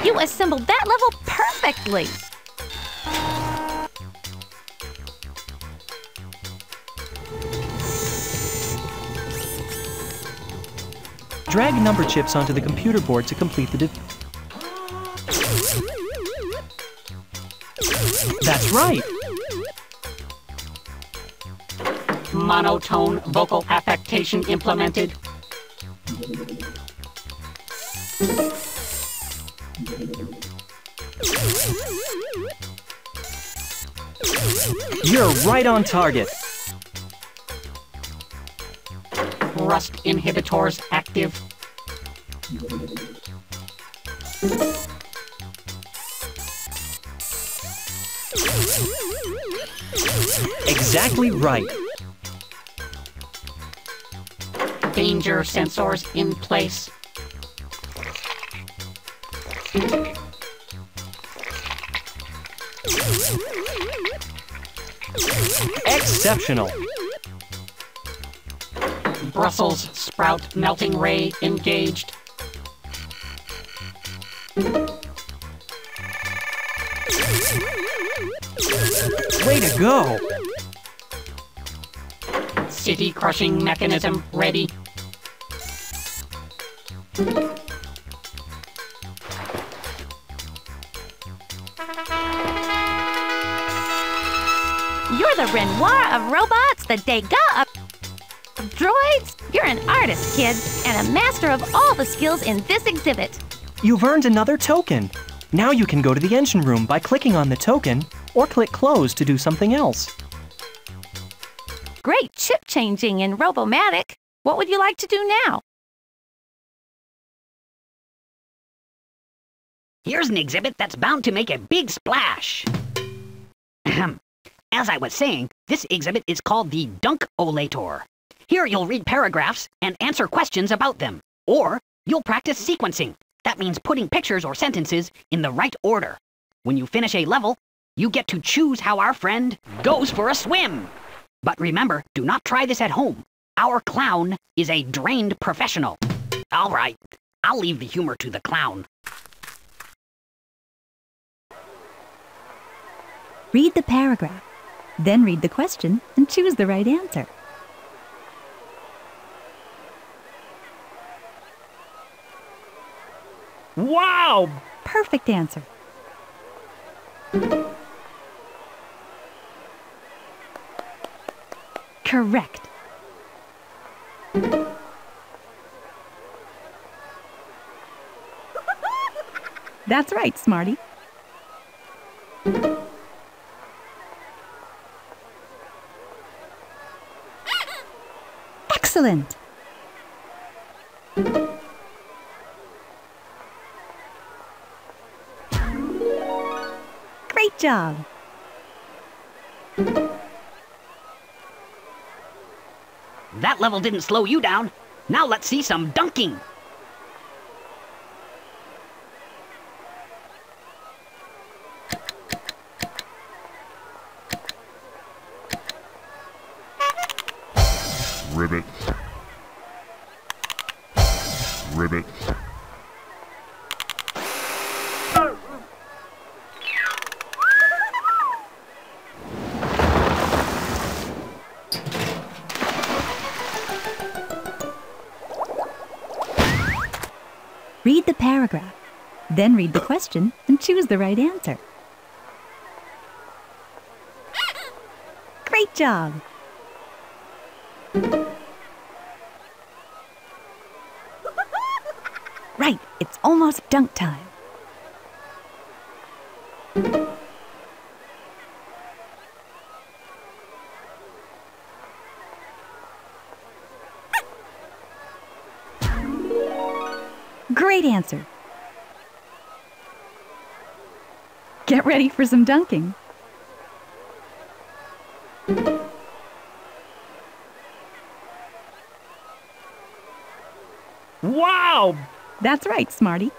Speaker 3: You assembled that level perfectly.
Speaker 1: Drag number chips onto the computer board to complete the div- That's right!
Speaker 4: Monotone vocal affectation implemented.
Speaker 1: You're right on target.
Speaker 4: Rust inhibitors active.
Speaker 1: Exactly right.
Speaker 4: Danger sensors in place.
Speaker 1: Exceptional.
Speaker 4: Brussels sprout melting ray engaged.
Speaker 1: Way to go!
Speaker 4: City crushing mechanism ready.
Speaker 3: You're the Renoir of robots, the Degas of of droids. You're an artist, kid, and a master of all the skills in this exhibit.
Speaker 1: You've earned another token. Now you can go to the engine room by clicking on the token, or click close to do something else.
Speaker 3: Great chip changing in Robomatic. What would you like to do now?
Speaker 4: Here's an exhibit that's bound to make a big splash. Ahem. As I was saying, this exhibit is called the Dunk-O-Lator. Here you'll read paragraphs and answer questions about them. Or you'll practice sequencing. That means putting pictures or sentences in the right order. When you finish a level, you get to choose how our friend goes for a swim. But remember, do not try this at home. Our clown is a drained professional. All right, I'll leave the humor to the clown.
Speaker 2: Read the paragraph, then read the question and choose the right answer.
Speaker 1: Wow!
Speaker 2: Perfect answer. Correct. That's right, Smarty. Excellent. Great job.
Speaker 4: That level didn't slow you down. Now let's see some dunking.
Speaker 2: Then read the question and choose the right answer. Great job. Right, it's almost dunk time. Get ready for some dunking.
Speaker 1: Wow!
Speaker 2: That's right, Smarty.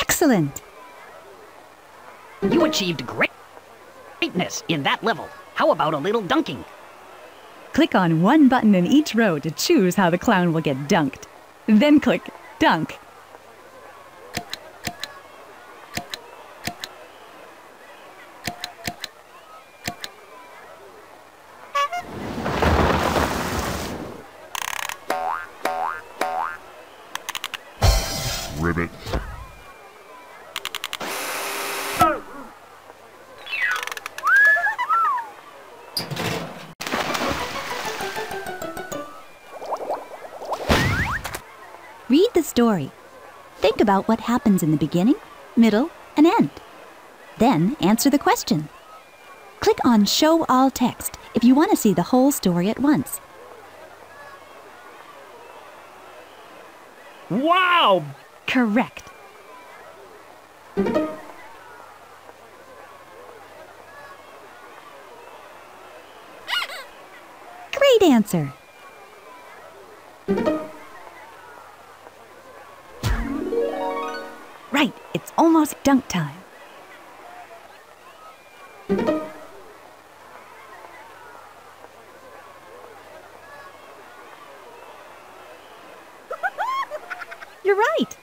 Speaker 2: Excellent!
Speaker 4: You achieved great greatness in that level. How about a little dunking?
Speaker 2: Click on one button in each row to choose how the clown will get dunked. Then click Dunk. Story. Think about what happens in the beginning, middle, and end. Then answer the question. Click on Show All Text if you want to see the whole story at once.
Speaker 1: Wow!
Speaker 2: Correct. Great answer. Almost dunk time. You're right.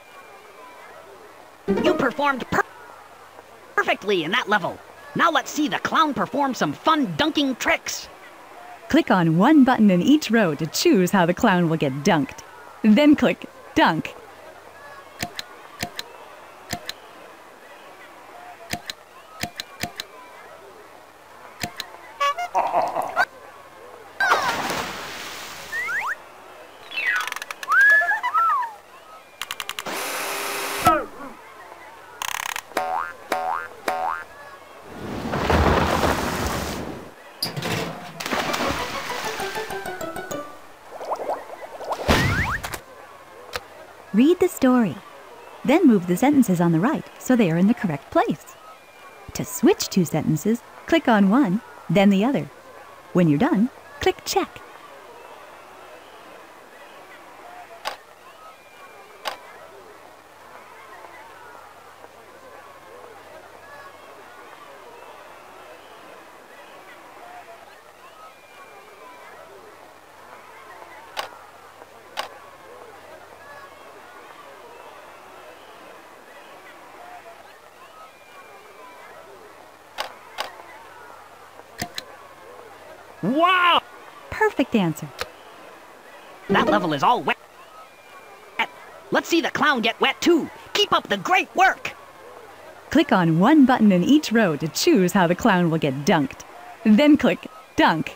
Speaker 4: You performed per- perfectly in that level. Now let's see the clown perform some fun dunking tricks.
Speaker 2: Click on one button in each row to choose how the clown will get dunked. Then click Dunk. Story. Then move the sentences on the right so they are in the correct place. To switch two sentences, click on one, then the other. When you're done, click Check.
Speaker 1: Wow!
Speaker 2: Perfect answer.
Speaker 4: That level is all wet. Let's see the clown get wet too. Keep up the great work.
Speaker 2: Click on one button in each row to choose how the clown will get dunked. Then click Dunk.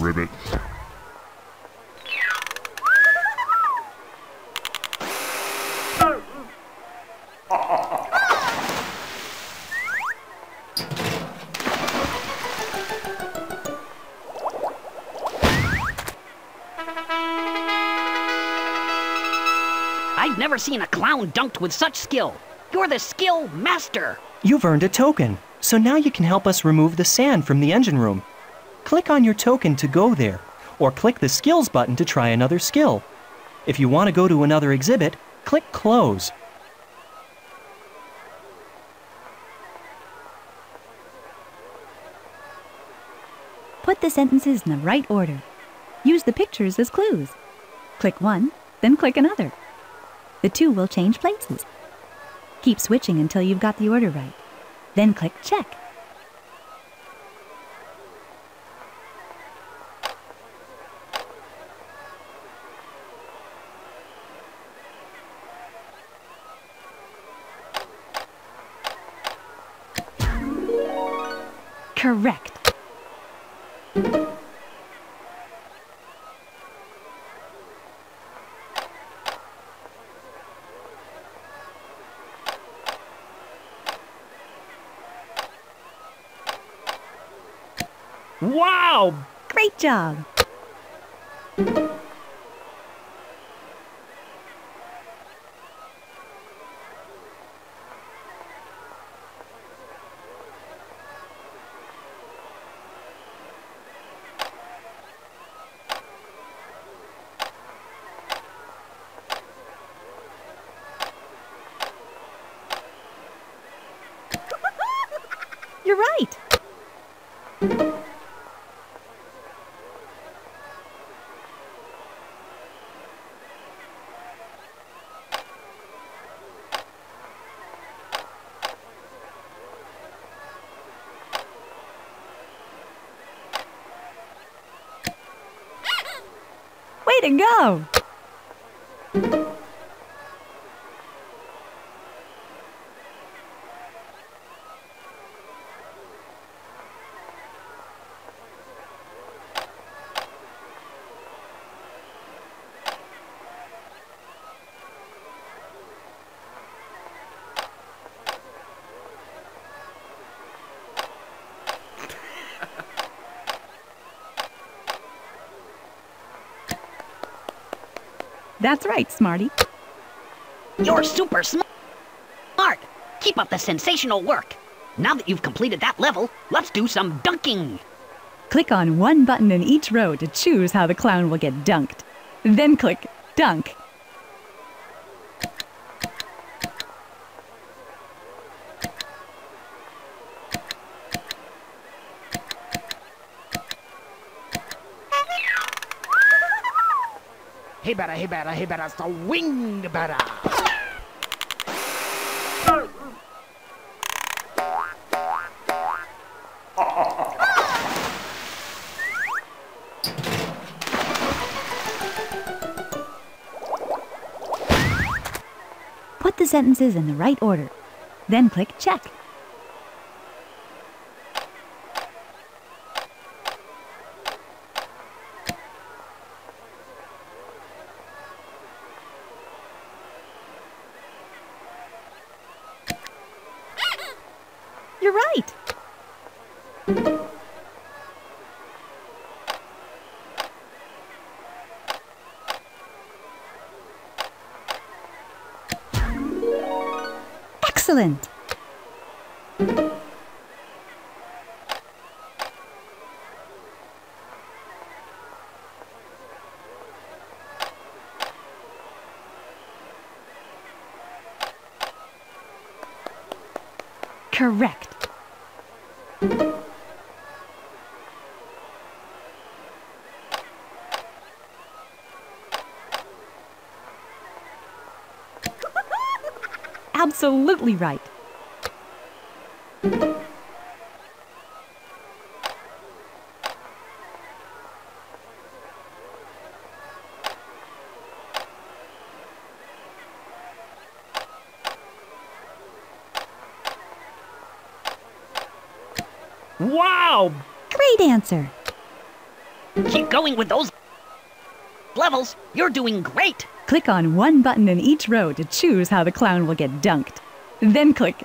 Speaker 6: Ribbit.
Speaker 4: Never seen a clown dunked with such skill. You're the skill master.
Speaker 1: You've earned a token, so now you can help us remove the sand from the engine room. Click on your token to go there, or click the Skills button to try another skill. If you want to go to another exhibit, click Close.
Speaker 2: Put the sentences in the right order. Use the pictures as clues. Click one, then click another. The two will change places. Keep switching until you've got the order right. Then click Check. Correct.
Speaker 7: Wow!
Speaker 2: Great job! You're right! Way That's right, Smarty.
Speaker 4: You're super sm- smart. Keep up the sensational work. Now that you've completed that level, let's do some dunking.
Speaker 2: Click on one button in each row to choose how the clown will get dunked. Then click Dunk.
Speaker 7: Hey better, hey better, hey better, winged better.
Speaker 2: Put the sentences in the right order. Then click Check. You're right. Excellent. Correct. Absolutely right.
Speaker 7: Wow!
Speaker 2: Great answer.
Speaker 4: Keep going with those levels. You're doing great.
Speaker 2: Click on one button in each row to choose how the clown will get dunked. Then click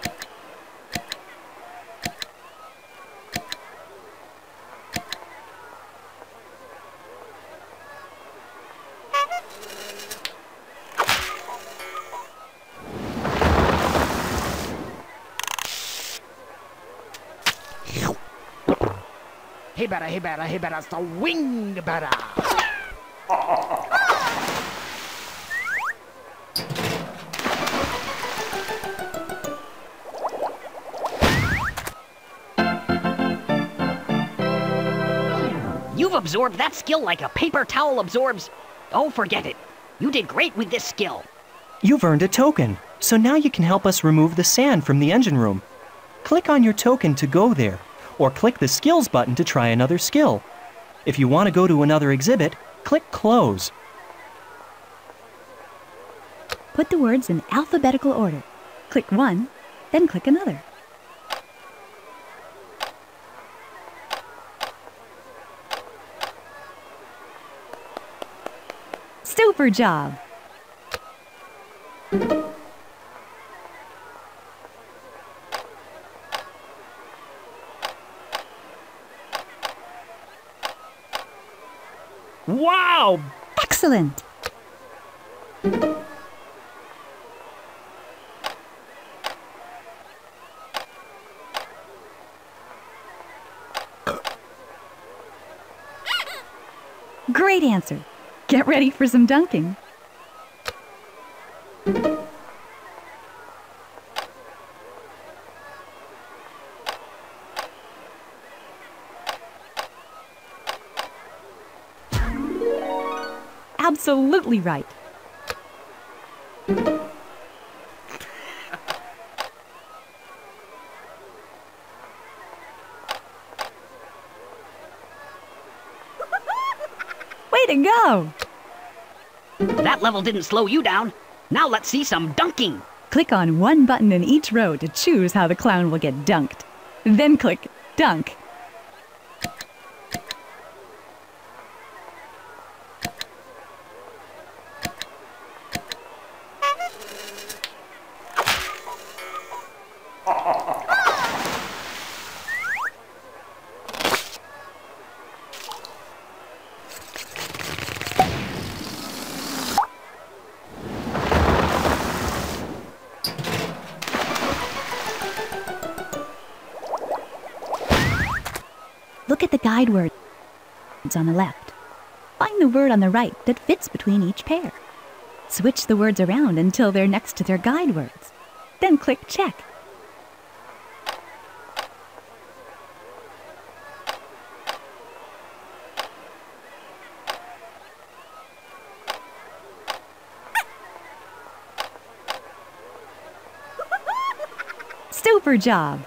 Speaker 7: Hey better, hey better, hey better, the winged better.
Speaker 4: You've that skill like a paper towel absorbs. Oh, forget it. You did great with this skill.
Speaker 1: You've earned a token, so now you can help us remove the sand from the engine room. Click on your token to go there, or click the Skills button to try another skill. If you want to go to another exhibit, click Close.
Speaker 2: Put the words in alphabetical order. Click one, then click another. Super job.
Speaker 7: Wow!
Speaker 2: Excellent! Get ready for some dunking. Absolutely right. Way to go!
Speaker 4: Level didn't slow you down. Now let's see some dunking.
Speaker 2: Click on one button in each row to choose how the clown will get dunked. Then click Dunk. At words on the left. Find the word on the right that fits between each pair. Switch the words around until they're next to their guide words. Then click Check. Super job!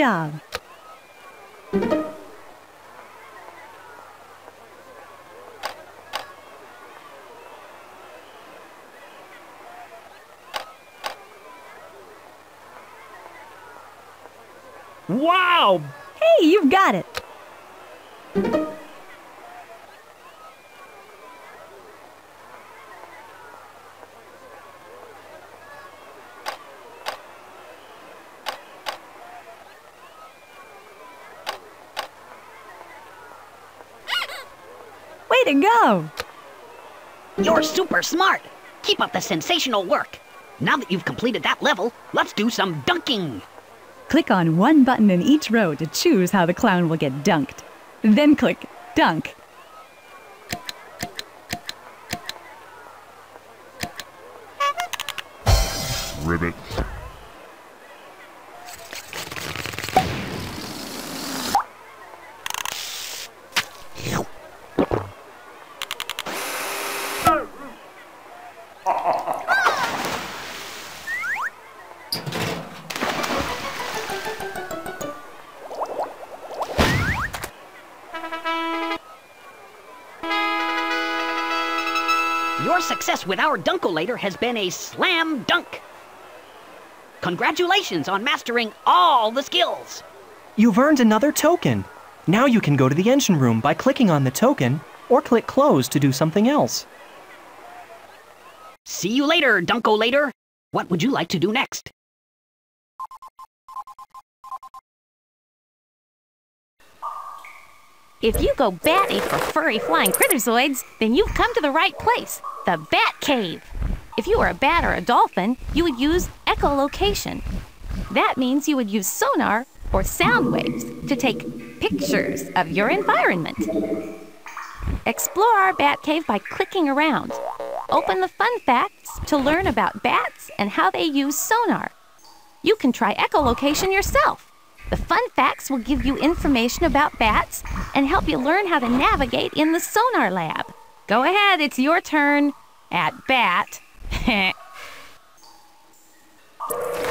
Speaker 2: Job.
Speaker 7: Wow!
Speaker 2: To go!
Speaker 4: You're super smart. Keep up the sensational work. Now that you've completed that level, let's do some dunking.
Speaker 2: Click on one button in each row to choose how the clown will get dunked. Then click Dunk.
Speaker 4: Your success with our Dunkolator has been a slam dunk. Congratulations on mastering all the skills.
Speaker 1: You've earned another token. Now you can go to the engine room by clicking on the token or click close to do something else.
Speaker 4: See you later, Dunkolator. What would you like to do next?
Speaker 3: If you go batty for furry flying critterzoids, then you've come to the right place the Bat Cave. If you were a bat or a dolphin, you would use echolocation. That means you would use sonar or sound waves to take pictures of your environment. Explore our Bat Cave by clicking around. Open the fun facts to learn about bats and how they use sonar. You can try echolocation yourself. The fun facts will give you information about bats and help you learn how to navigate in the sonar lab. Go ahead, it's your turn at bat.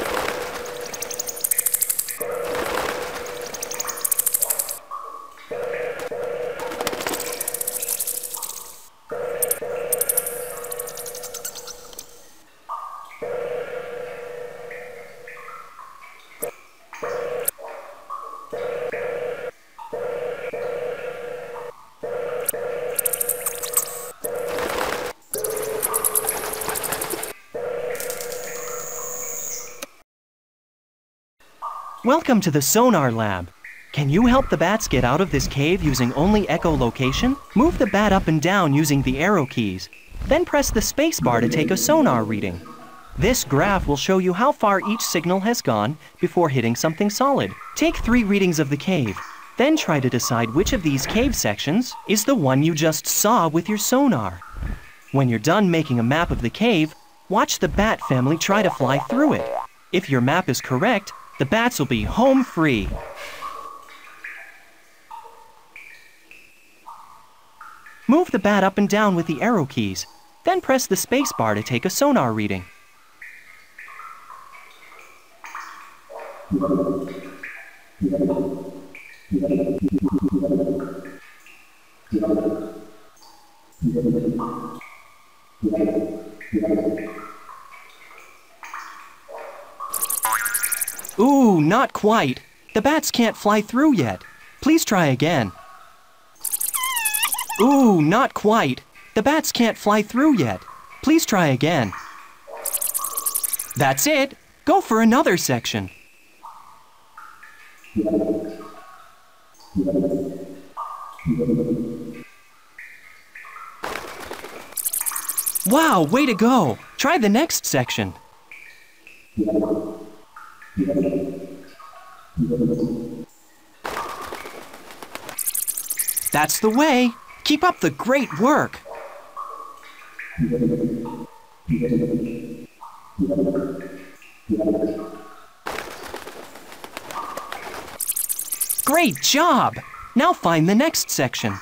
Speaker 1: Welcome to the Sonar Lab. Can you help the bats get out of this cave using only echolocation? Move the bat up and down using the arrow keys. Then press the spacebar to take a sonar reading. This graph will show you how far each signal has gone before hitting something solid. Take three readings of the cave. Then try to decide which of these cave sections is the one you just saw with your sonar. When you're done making a map of the cave, watch the bat family try to fly through it. If your map is correct, the bats will be home free. Move the bat up and down with the arrow keys, then press the spacebar to take a sonar reading. Ooh, not quite. The bats can't fly through yet. Please try again. Ooh, not quite. The bats can't fly through yet. Please try again. That's it. Go for another section. Wow, way to go. Try the next section. That's the way. Keep up the great work. Great job! Now find the next section.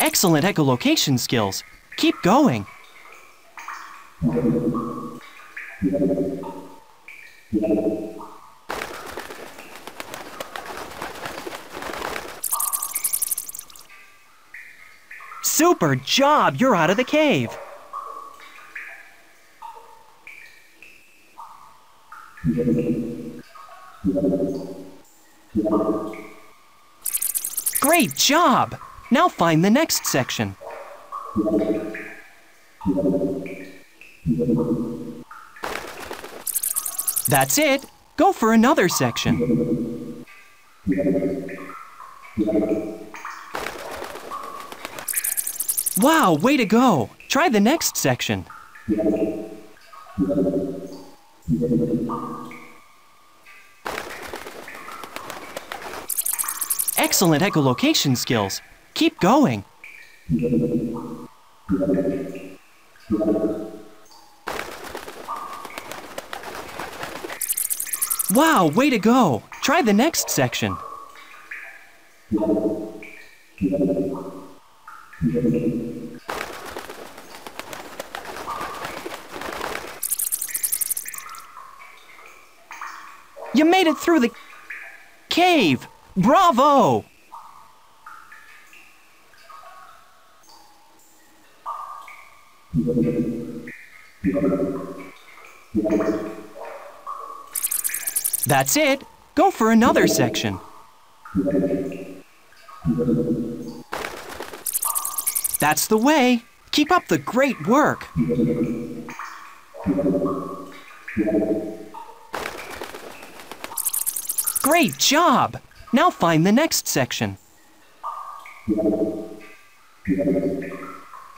Speaker 1: Excellent echolocation skills. Keep going. Super job! You're out of the cave. Great job! Now find the next section. That's it. Go for another section. Wow, way to go. Try the next section. Excellent echolocation skills. Keep going. Wow, way to go. Try the next section. You made it through the cave. Bravo! That's it. Go for another section. That's the way. Keep up the great work. Great job! Now find the next section.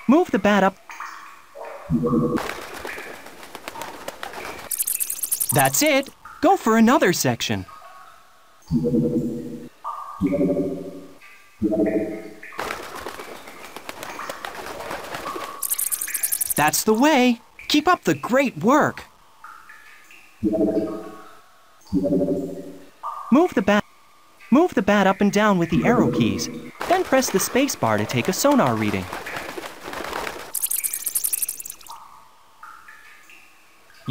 Speaker 1: Move the bat up. That's it. Go for another section. That's the way. Keep up the great work. Move the bat. Move the bat up and down with the arrow keys. Then press the space bar to take a sonar reading.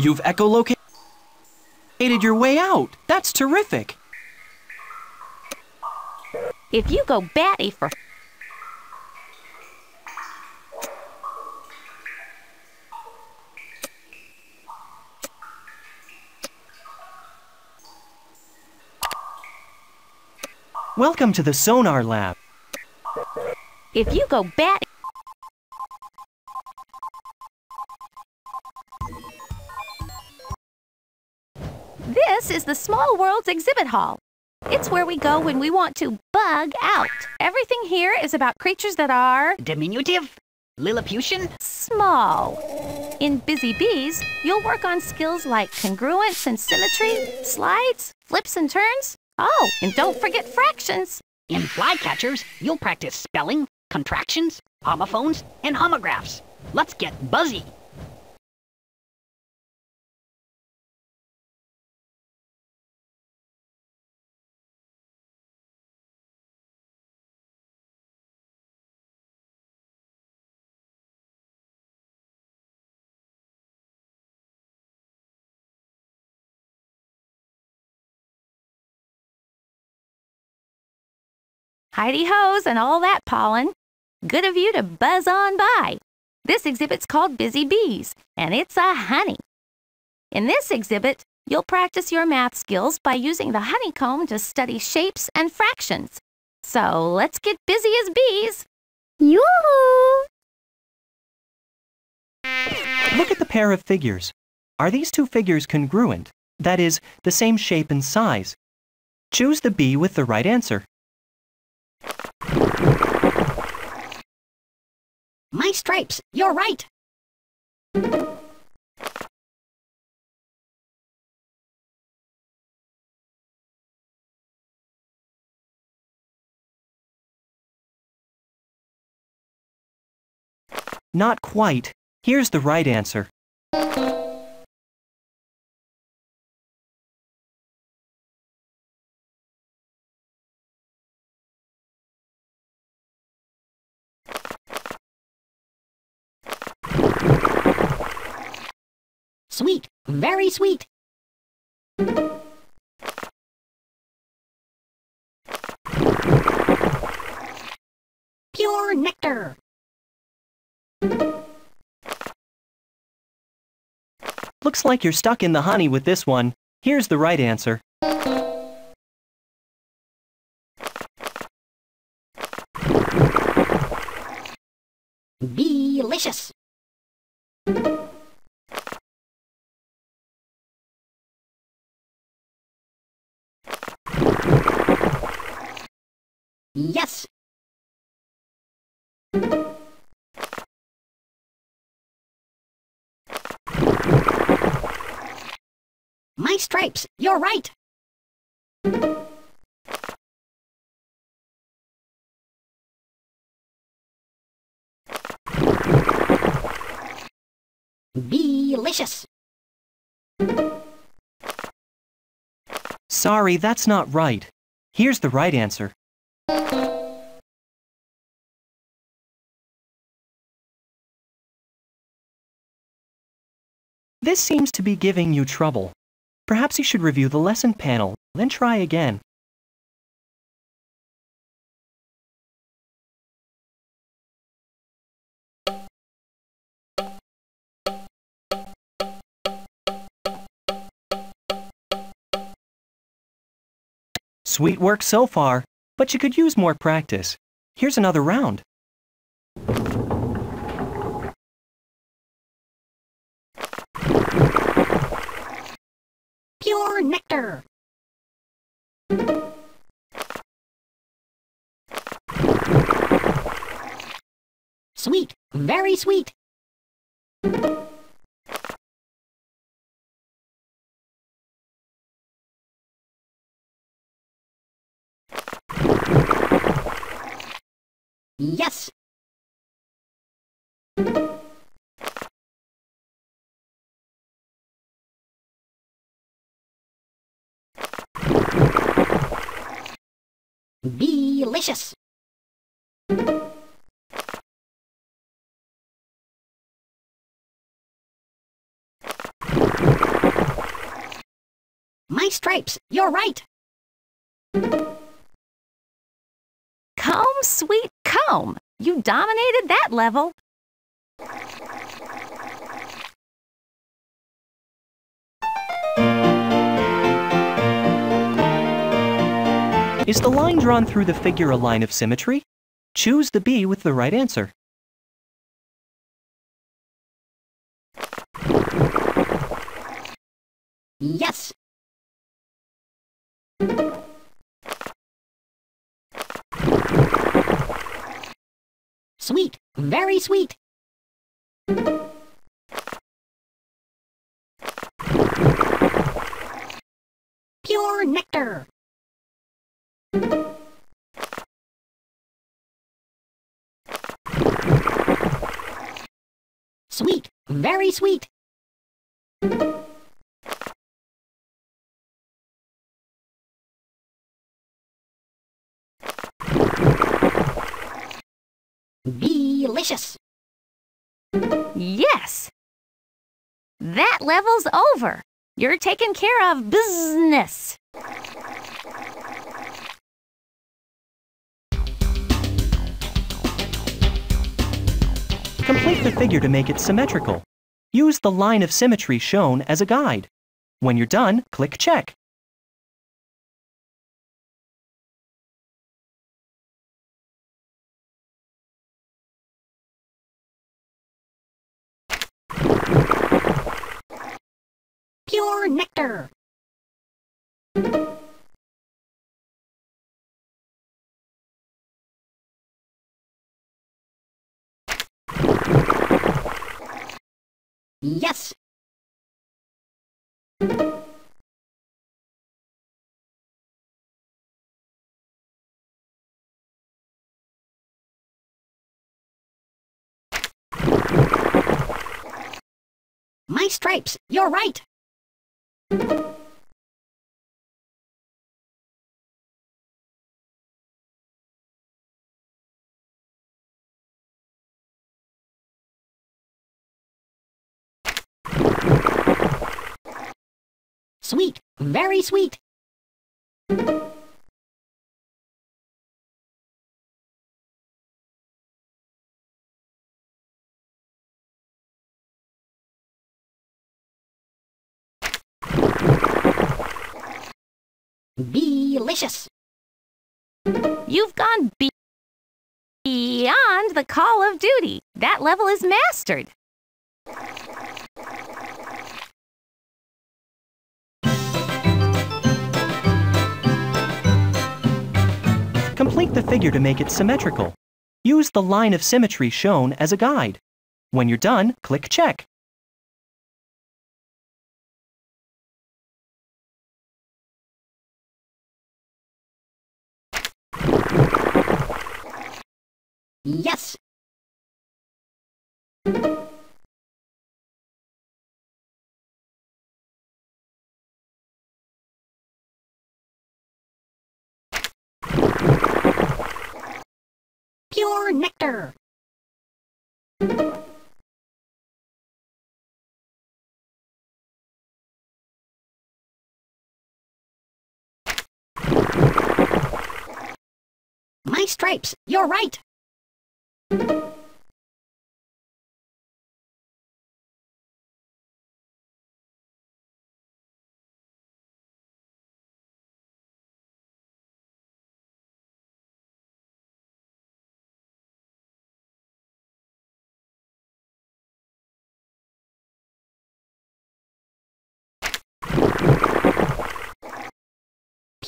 Speaker 1: You've echolocated your way out. That's terrific.
Speaker 3: If you go batty for
Speaker 1: Welcome to the Sonar Lab.
Speaker 3: if you go batty This is the Small Worlds exhibit hall. It's where we go when we want to bug out. Everything here is about creatures that are
Speaker 4: Diminutive? Lilliputian?
Speaker 3: small. In Busy Bees, you'll work on skills like congruence and symmetry, slides, flips and turns. Oh, and don't forget fractions.
Speaker 4: In Flycatchers, you'll practice spelling, contractions, homophones, and homographs. Let's get buzzy.
Speaker 3: Heidi hoes and all that pollen. Good of you to buzz on by. This exhibit's called Busy Bees, and it's a honey. In this exhibit, you'll practice your math skills by using the honeycomb to study shapes and fractions. So let's get busy as bees. Yoo-hoo!
Speaker 1: Look at the pair of figures. Are these two figures congruent? That is, the same shape and size. Choose the bee with the right answer.
Speaker 4: My stripes, you're right.
Speaker 1: Not quite. Here's the right answer.
Speaker 4: Very sweet. Pure nectar.
Speaker 1: Looks like you're stuck in the honey with this one. Here's the right answer.
Speaker 4: Delicious. Yes. My stripes, you're right. Delicious.
Speaker 1: Sorry, that's not right. Here's the right answer. This seems to be giving you trouble. Perhaps you should review the lesson panel, then try again. Sweet work so far, but you could use more practice. Here's another round.
Speaker 4: Pure nectar. Sweet, very sweet. Yes. Delicious. My stripes, you're right.
Speaker 3: Comb, sweet comb. You dominated that level.
Speaker 1: Is the line drawn through the figure a line of symmetry? Choose the bee with the right answer.
Speaker 4: Yes. Sweet, very sweet. Pure nectar. Sweet, very sweet. Delicious.
Speaker 3: Yes. That level's over. You're taking care of business.
Speaker 1: Complete the figure to make it symmetrical. Use the line of symmetry shown as a guide. When you're done, click Check.
Speaker 4: Pure nectar. Yes. My stripes, you're right. Sweet, very sweet. Delicious.
Speaker 3: You've gone be- beyond the call of duty. That level is mastered.
Speaker 1: Complete the figure to make it symmetrical. Use the line of symmetry shown as a guide. When you're done, click Check.
Speaker 4: Yes. My stripes, you're right.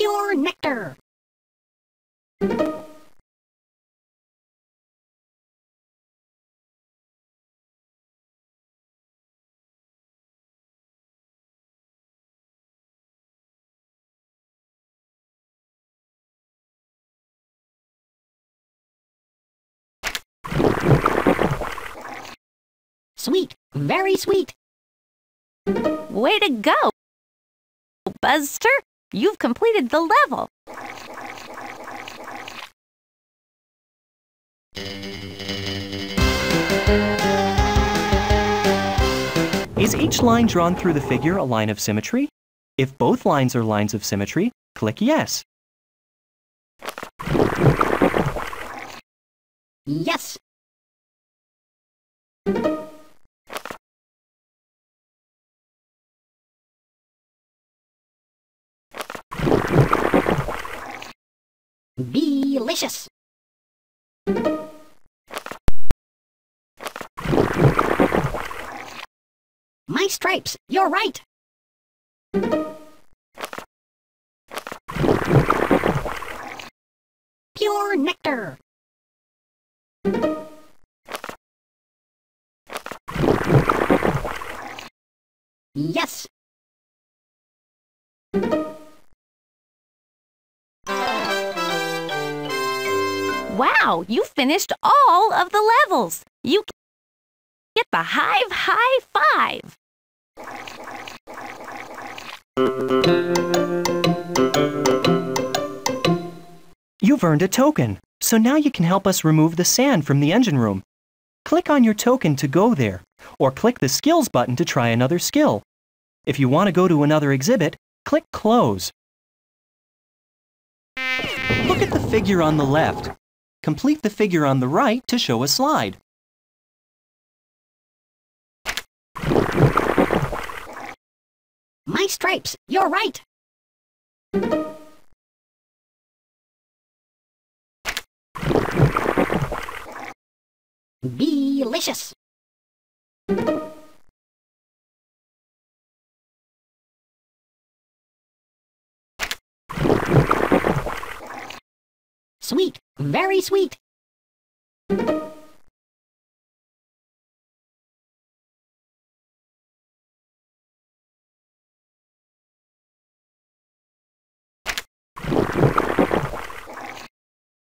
Speaker 4: Pure nectar. Sweet, very sweet.
Speaker 3: Way to go, Buzzster! You've completed the level.
Speaker 1: Is each line drawn through the figure a line of symmetry? If both lines are lines of symmetry, click Yes.
Speaker 4: Yes! Delicious. My stripes, you're right. Pure nectar. Yes.
Speaker 3: You finished all of the levels. You get the Hive High Five.
Speaker 1: You've earned a token, so now you can help us remove the sand from the engine room. Click on your token to go there, or click the Skills button to try another skill. If you want to go to another exhibit, click Close. Look at the figure on the left. Complete the figure on the right to show a slide.
Speaker 4: My stripes, you're right. Delicious. Sweet, very sweet.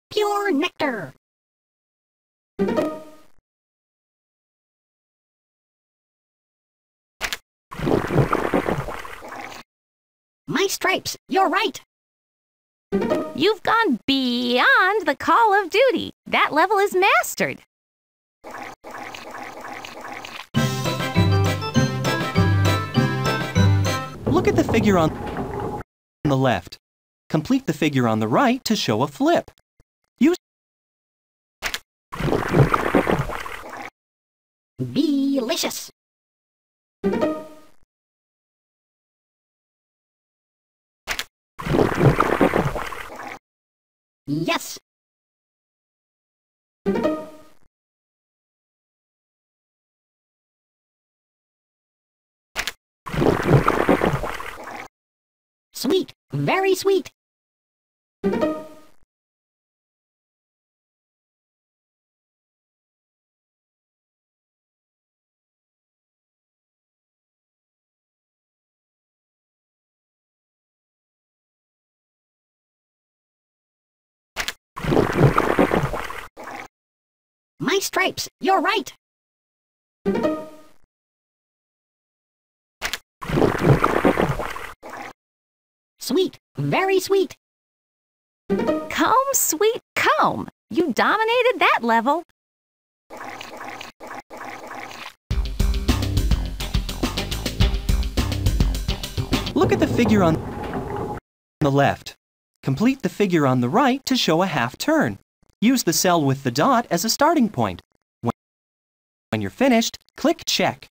Speaker 4: Pure nectar. My stripes, you're right.
Speaker 3: You've gone beyond the Call of Duty. That level is mastered.
Speaker 1: Look at the figure on the left. Complete the figure on the right to show a flip. Use
Speaker 4: Delicious. Yes. Sweet, very sweet. Stripes, you're right. Sweet, very sweet.
Speaker 3: Comb, sweet comb. You dominated that level.
Speaker 1: Look at the figure on the left. Complete the figure on the right to show a half turn. Use the cell with the dot as a starting point. When- you're finished, click Check.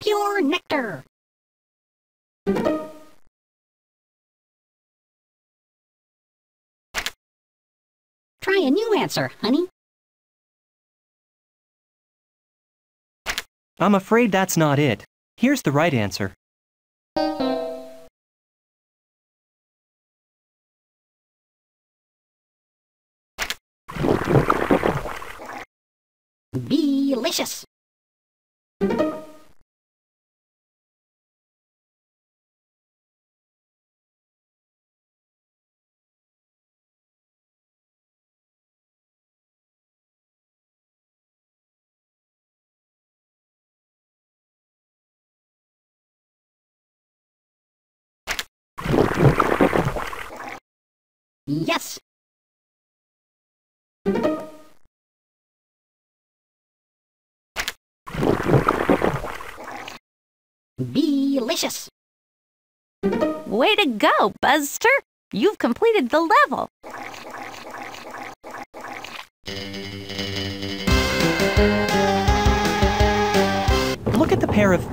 Speaker 4: Pure nectar. Try a new answer, honey.
Speaker 1: I'm afraid that's not it. Here's the right answer.
Speaker 4: Delicious. Yes. Delicious.
Speaker 3: Way to go, Buzzster! You've completed the level.
Speaker 1: Look at the pair of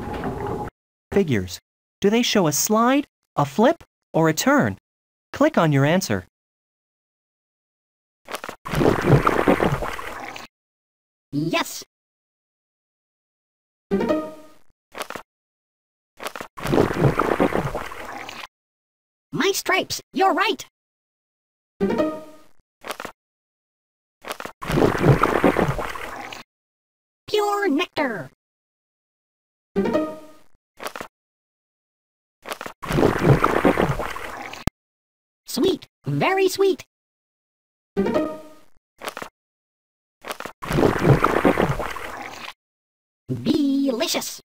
Speaker 1: figures. Do they show a slide, a flip, or a turn? Click on your answer.
Speaker 4: Yes. My stripes, you're right. Pure nectar. Sweet, very sweet. Delicious.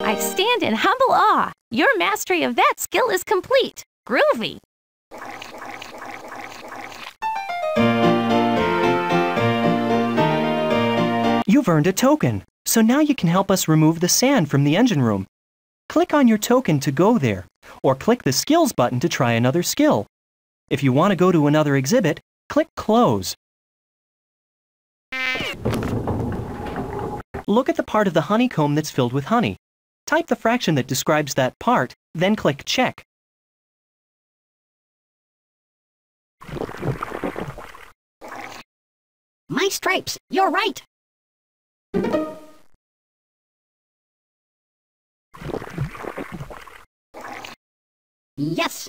Speaker 3: I stand in humble awe. Your mastery of that skill is complete. Groovy.
Speaker 1: You've earned a token, so now you can help us remove the sand from the engine room. Click on your token to go there, or click the Skills button to try another skill. If you want to go to another exhibit, click Close. Look at the part of the honeycomb that's filled with honey. Type the fraction that describes that part, then click Check.
Speaker 4: My stripes, you're right. Yes.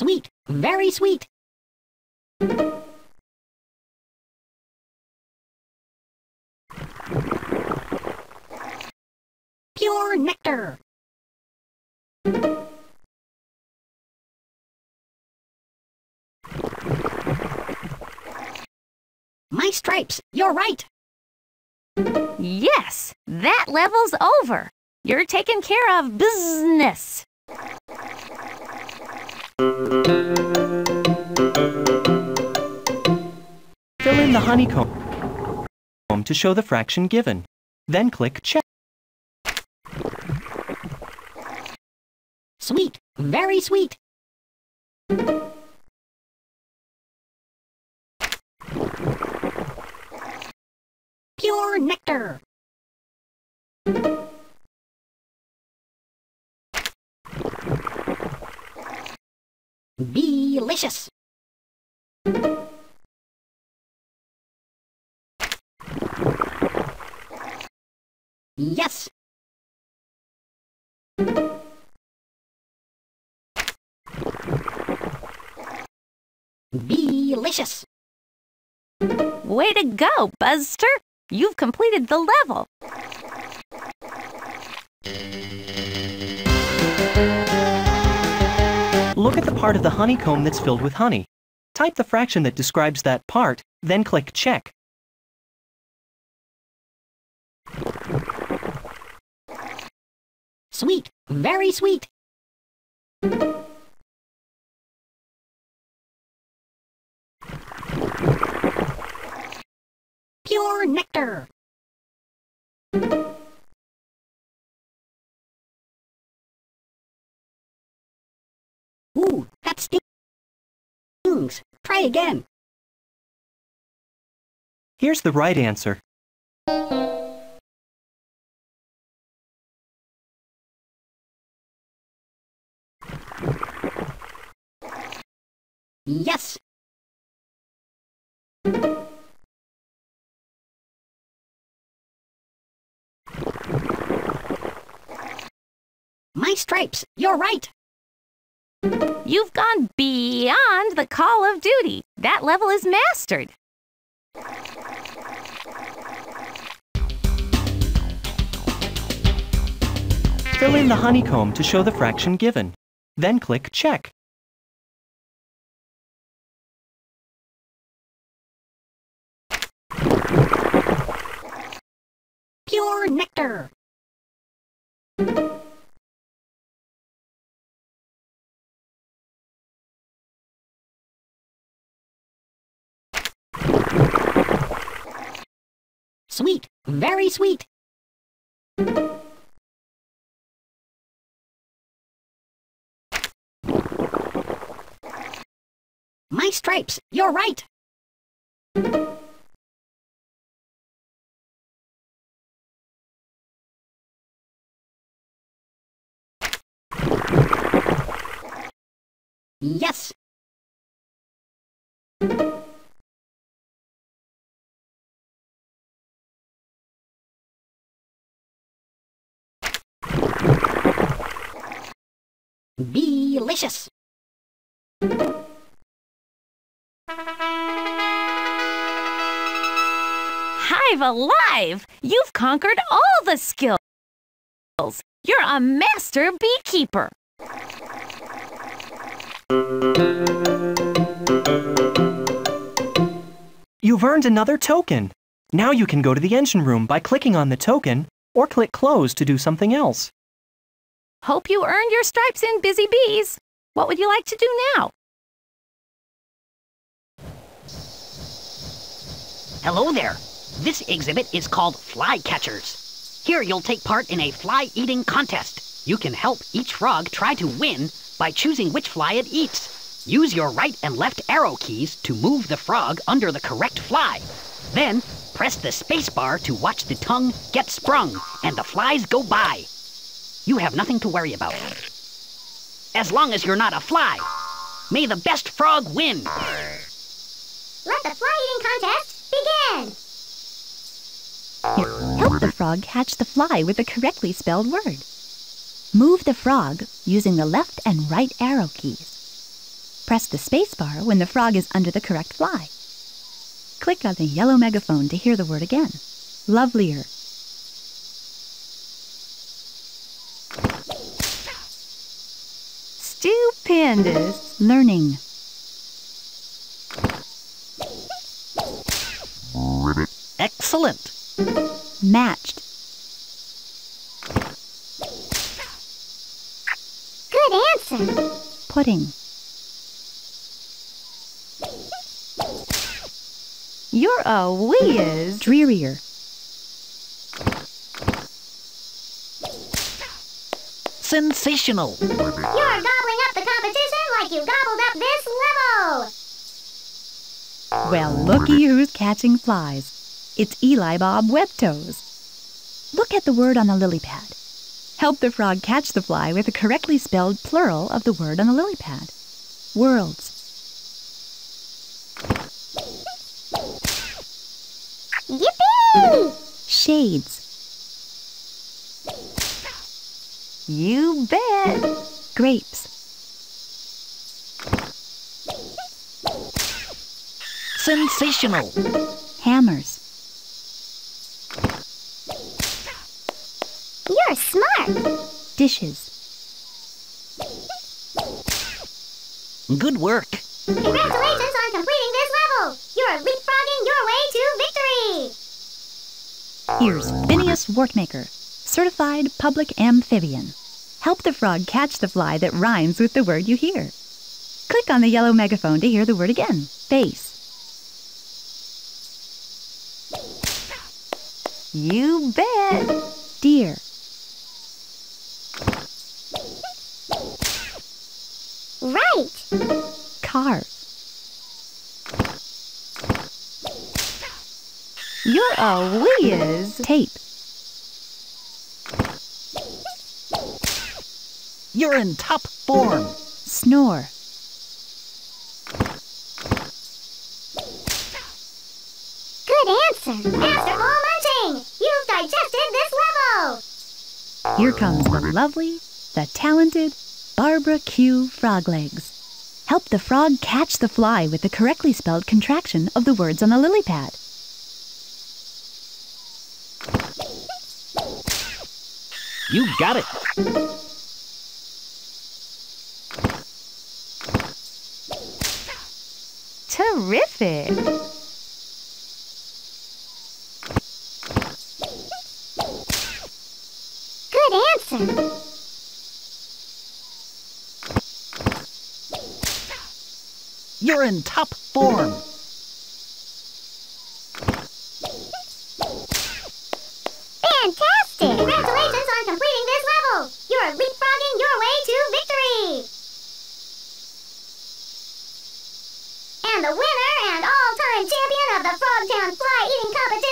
Speaker 4: Sweet, very sweet. Pure nectar. My stripes, you're right.
Speaker 3: Yes, that level's over. You're taken care of business.
Speaker 1: Fill in the honeycomb to show the fraction given. Then click Check.
Speaker 4: Sweet, very sweet. Pure nectar. Delicious. Yes. Delicious.
Speaker 3: Way to go, Buzzster! You've completed the level.
Speaker 1: Look at the part of the honeycomb that's filled with honey. Type the fraction that describes that part, then click Check.
Speaker 4: Sweet, very sweet. Pure nectar. Try again.
Speaker 1: Here's the right answer.
Speaker 4: Yes. My stripes, you're right.
Speaker 3: You've gone beyond the call of duty. That level is mastered.
Speaker 1: Fill in the honeycomb to show the fraction given. Then click Check.
Speaker 4: Pure nectar. Sweet, very sweet. My stripes, you're right. Yes. Delicious.
Speaker 3: Hive alive! You've conquered all the skills. You're a master beekeeper.
Speaker 1: You've earned another token. Now you can go to the engine room by clicking on the token or click close to do something else.
Speaker 3: Hope you earned your stripes in Busy Bees. What would you like to do now?
Speaker 4: Hello there. This exhibit is called Fly Catchers. Here you'll take part in a fly eating contest. You can help each frog try to win by choosing which fly it eats. Use your right and left arrow keys to move the frog under the correct fly. Then press the space bar to watch the tongue get sprung and the flies go by. You have nothing to worry about. As long as you're not a fly. May the best frog win.
Speaker 8: Let the fly eating contest begin!
Speaker 2: Here, help the frog catch the fly with the correctly spelled word. Move the frog using the left and right arrow keys. Press the spacebar when the frog is under the correct fly. Click on the yellow megaphone to hear the word again. Lovelier.
Speaker 3: Stupendous.
Speaker 2: Learning.
Speaker 6: Ribbit.
Speaker 4: Excellent.
Speaker 2: Matched.
Speaker 8: Good answer!
Speaker 2: Pudding.
Speaker 3: You're a whiz.
Speaker 2: Drearier.
Speaker 4: Sensational.
Speaker 8: You're gobbling the competition like you gobbled up this level!
Speaker 2: Well, looky who's catching flies. It's Eli Bob Webtoes. Look at the word on the lily pad. Help the frog catch the fly with a correctly spelled plural of the word on the lily pad. Worlds.
Speaker 8: Yippee!
Speaker 2: Shades.
Speaker 3: You bet.
Speaker 2: Grapes.
Speaker 4: Sensational.
Speaker 2: Hammers.
Speaker 8: You're smart!
Speaker 2: Dishes.
Speaker 4: Good work.
Speaker 8: Congratulations on completing this level! You're leapfrogging your way to victory!
Speaker 2: Here's Phineas Wortmaker, certified public amphibian. Help the frog catch the fly that rhymes with the word you hear. Click on the yellow megaphone to hear the word again. Face.
Speaker 3: You bet.
Speaker 2: Deer.
Speaker 8: Right!
Speaker 2: Car.
Speaker 3: You're a whiz.
Speaker 2: Tape.
Speaker 4: You're in top form.
Speaker 2: Snore.
Speaker 8: Good answer! Masterful munching! You've digested this level!
Speaker 2: Here comes the lovely, the talented Barbara Q. Froglegs. Help the frog catch the fly with the correctly spelled contraction of the words on the lily pad.
Speaker 4: You got it.
Speaker 3: Terrific.
Speaker 8: answer.
Speaker 9: You're in top form.
Speaker 8: Fantastic! Congratulations on completing this level! You're leapfrogging your way to victory! And the winner and all-time champion of the Frogtown Fly Eating Competition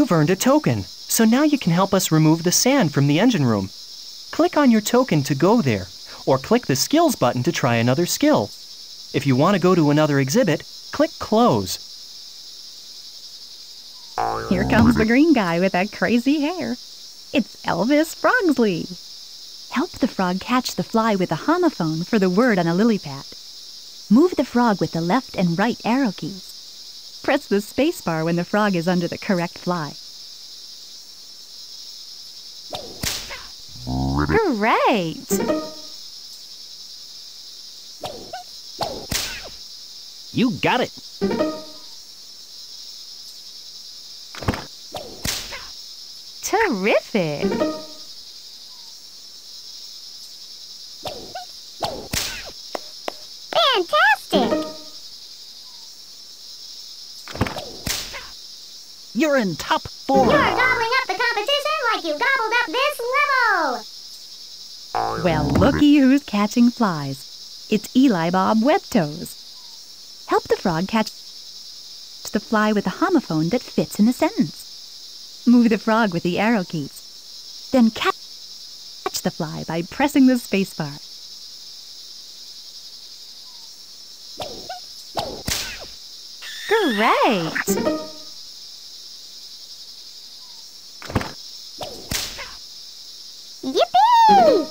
Speaker 1: You've earned a token, so now you can help us remove the sand from the engine room. Click on your token to go there, or click the Skills button to try another skill. If you want to go to another exhibit, click Close.
Speaker 2: Here comes the green guy with that crazy hair. It's Elvis Frogsley. Help the frog catch the fly with a homophone for the word on a lily pad. Move the frog with the left and right arrow keys. Press the space bar when the frog is under the correct fly.
Speaker 3: Great!
Speaker 9: You got it.
Speaker 3: Terrific!
Speaker 9: You're in top four.
Speaker 8: You're gobbling up the competition like you gobbled up this level!
Speaker 2: Well, looky who's catching flies. It's Eli Bob Webtoes. Help the frog catch the fly with a homophone that fits in a sentence. Move the frog with the arrow keys. Then catch catch the fly by pressing the space bar.
Speaker 3: Great!
Speaker 8: Yippee!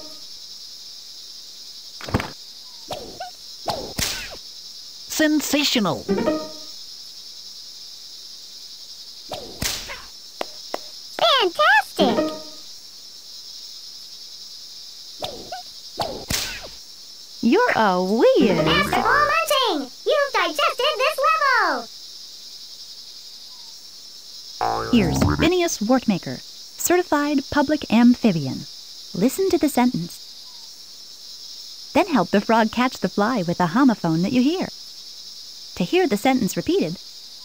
Speaker 9: Sensational.
Speaker 8: Fantastic!
Speaker 3: You're a whiz!
Speaker 8: Masterful munching! You've digested this level!
Speaker 2: Here's Phineas Wortmaker, certified public amphibian. Listen to the sentence. Then help the frog catch the fly with the homophone that you hear. To hear the sentence repeated,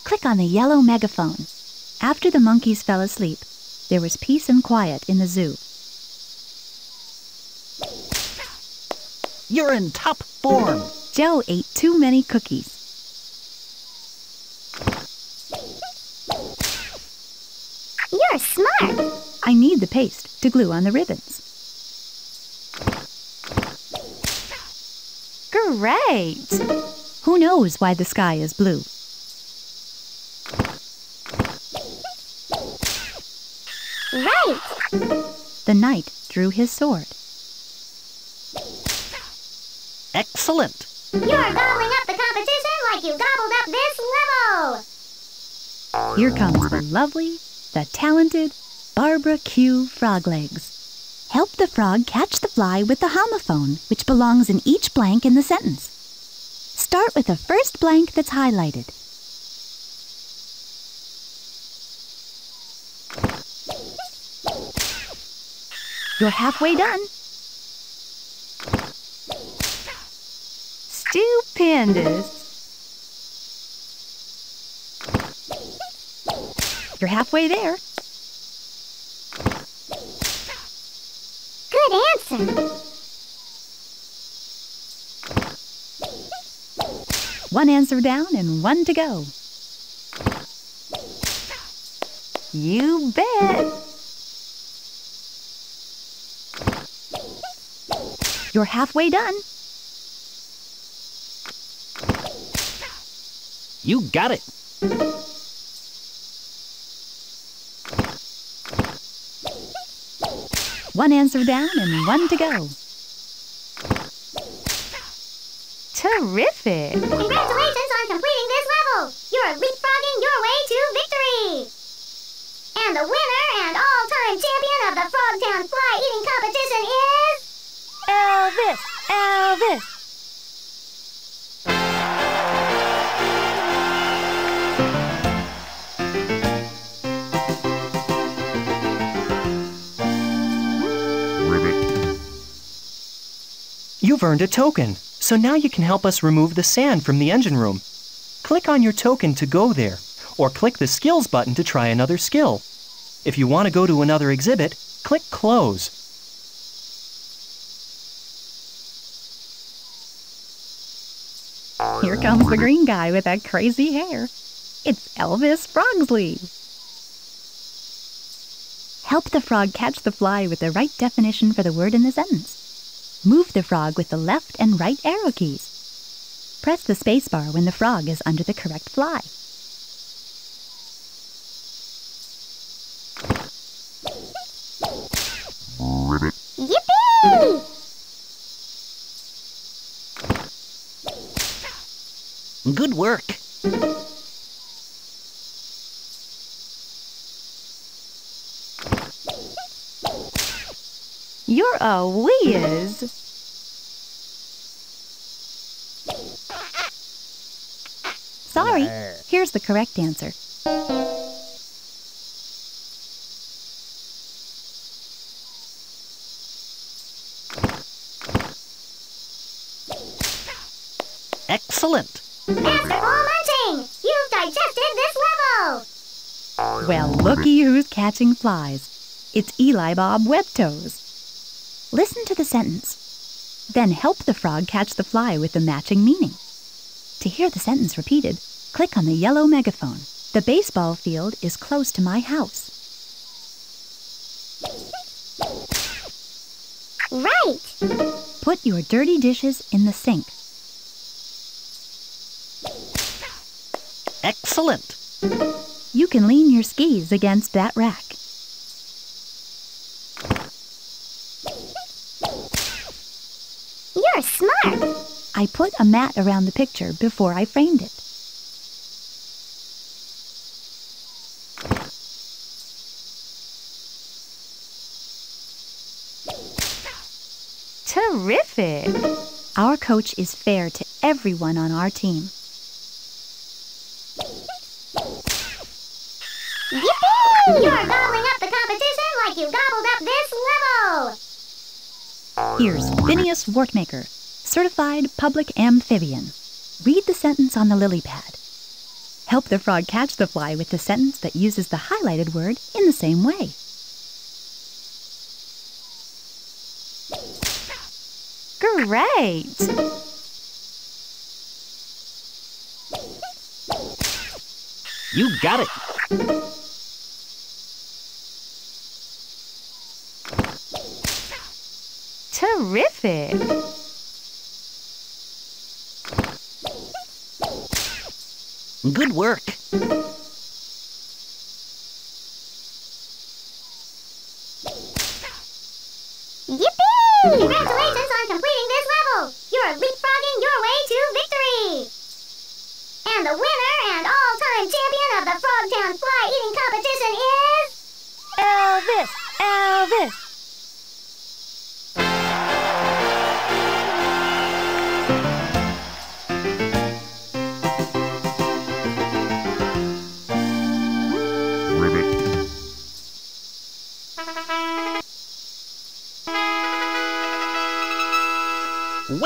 Speaker 2: click on the yellow megaphone. After the monkeys fell asleep, there was peace and quiet in the zoo.
Speaker 9: You're in top form.
Speaker 2: Joe ate too many cookies.
Speaker 8: You're smart!
Speaker 2: I need the paste to glue on the ribbons.
Speaker 3: Great!
Speaker 2: Who knows why the sky is blue?
Speaker 8: Right!
Speaker 2: The knight drew his sword.
Speaker 9: Excellent.
Speaker 8: You're gobbling up the competition like you gobbled up this level!
Speaker 2: Here comes the lovely, the talented Barbara Q. Froglegs. Help the frog catch the fly with the homophone, which belongs in each blank in the sentence. Start with the first blank that's highlighted. You're halfway done.
Speaker 3: Stupendous!
Speaker 2: You're halfway there.
Speaker 8: Answer!
Speaker 2: One answer down and one to go.
Speaker 3: You bet!
Speaker 2: You're halfway done.
Speaker 9: You got it.
Speaker 2: One answer down and one to go.
Speaker 3: Terrific!
Speaker 8: Congratulations on completing this level! You're leapfrogging your way to victory! And the winner and all-time
Speaker 6: champion of the Frogtown Fly Eating Competition is... Elvis! Elvis!
Speaker 1: You've earned a token, so now you can help us remove the sand from the engine room. Click on your token to go there, or click the Skills button to try another skill. If you want to go to another exhibit, click Close.
Speaker 2: Here comes the green guy with that crazy hair. It's Elvis Frogsley. Help the frog catch the fly with the right definition for the word in the sentence. Move the frog with the left and right arrow keys. Press the spacebar when the frog is under the correct fly.
Speaker 6: Ribbit.
Speaker 8: Yippee!
Speaker 9: Good work.
Speaker 3: You're a whiz.
Speaker 2: Sorry, here's the correct answer.
Speaker 9: Excellent.
Speaker 8: Master Munching! You've digested this level!
Speaker 2: Well, looky who's catching flies. It's Eli Bob Webtoes. Listen to the sentence. Then help the frog catch the fly with the matching meaning. To hear the sentence repeated, click on the yellow megaphone. The baseball field is close to my house.
Speaker 8: Right!
Speaker 2: Put your dirty dishes in the sink.
Speaker 9: Excellent.
Speaker 2: You can lean your skis against that rack. I put a mat around the picture before I framed it.
Speaker 3: Terrific.
Speaker 2: Our coach is fair to everyone on our team.
Speaker 8: Yippee! You're gobbling up the competition like you gobbled up this level!
Speaker 2: Here's Phineas Wortmaker, certified public amphibian. Read the sentence on the lily pad. Help the frog catch the fly with the sentence that uses the highlighted word in the same way.
Speaker 3: Great.
Speaker 9: You got it.
Speaker 3: Terrific.
Speaker 9: Good work.
Speaker 8: Yippee! Congratulations on completing this level! You're leapfrogging your way to victory! And the winner and all-time champion of the Frogtown Fly Eating Competition is...
Speaker 3: Elvis. Elvis.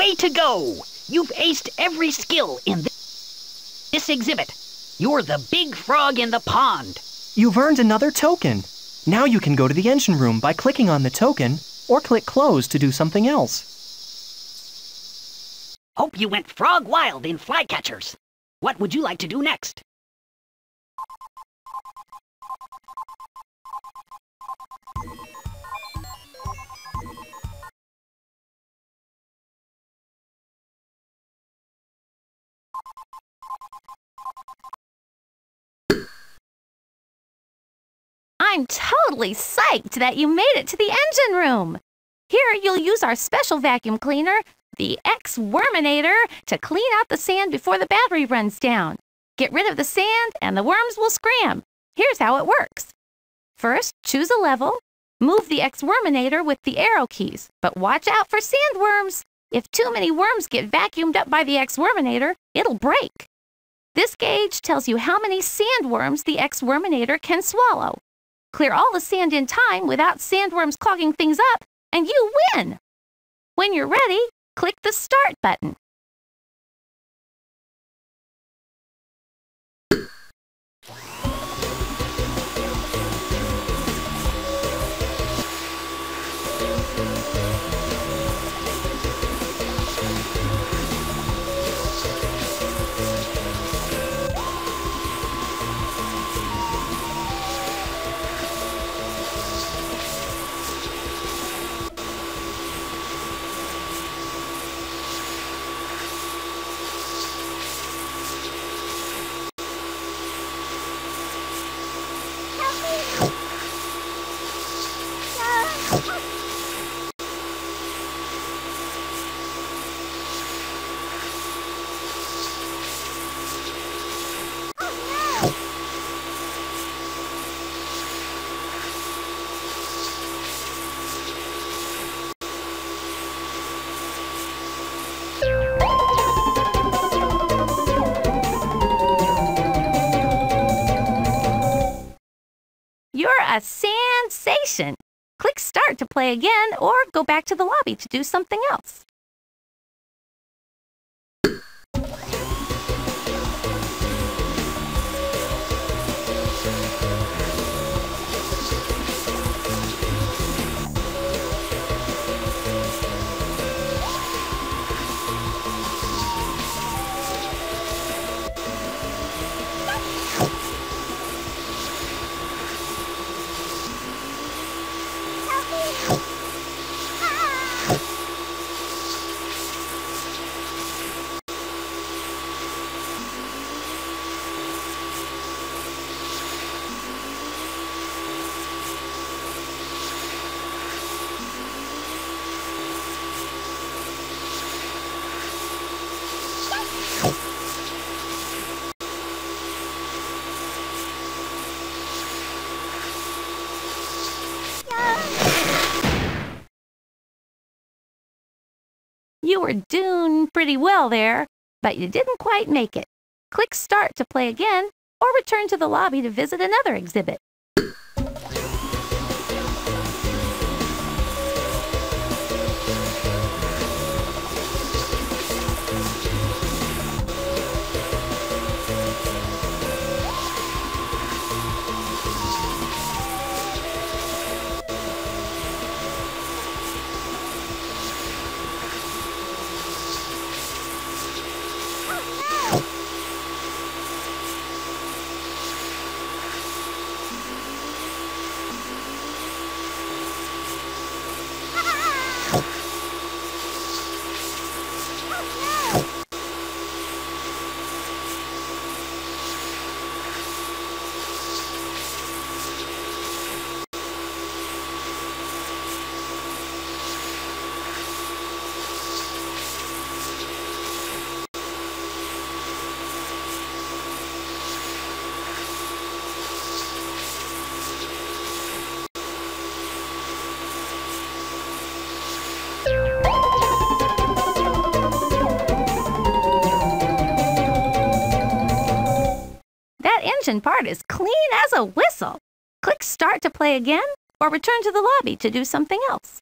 Speaker 4: Way to go! You've aced every skill in this, this exhibit. You're the big frog in the pond.
Speaker 1: You've earned another token. Now you can go to the engine room by clicking on the token or click Close to do something else.
Speaker 4: Hope you went frog wild in flycatchers. What would you like to do next?
Speaker 3: I'm totally psyched that you made it to the engine room. Here, you'll use our special vacuum cleaner, the X-Worminator, to clean out the sand before the battery runs down. Get rid of the sand and the worms will scram. Here's how it works. First, choose a level. Move the X-Worminator with the arrow keys, but watch out for sandworms. If too many worms get vacuumed up by the X-Worminator, it'll break. This gauge tells you how many sandworms the X-Worminator can swallow. Clear all the sand in time without sandworms clogging things up, and you win! When you're ready, click the Start button. A sensation! Click Start to play again or go back to the lobby to do something else. You were doing pretty well there, but you didn't quite make it. Click Start to play again or return to the lobby to visit another exhibit. Engine part is clean as a whistle. Click Start to play again or return to the lobby to do something else.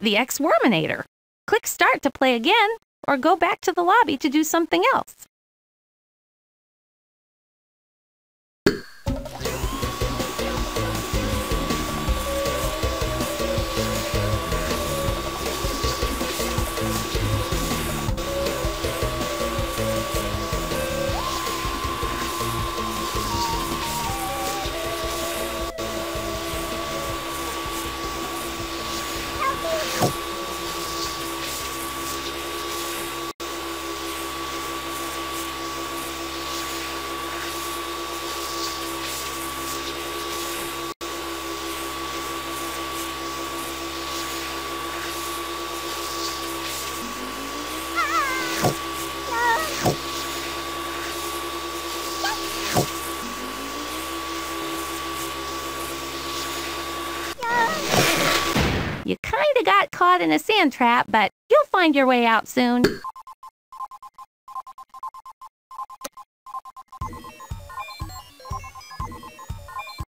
Speaker 3: The X-Worminator. Click Start to play again, or go back to the lobby to do something else. Caught in a sand trap, but you'll find your way out soon.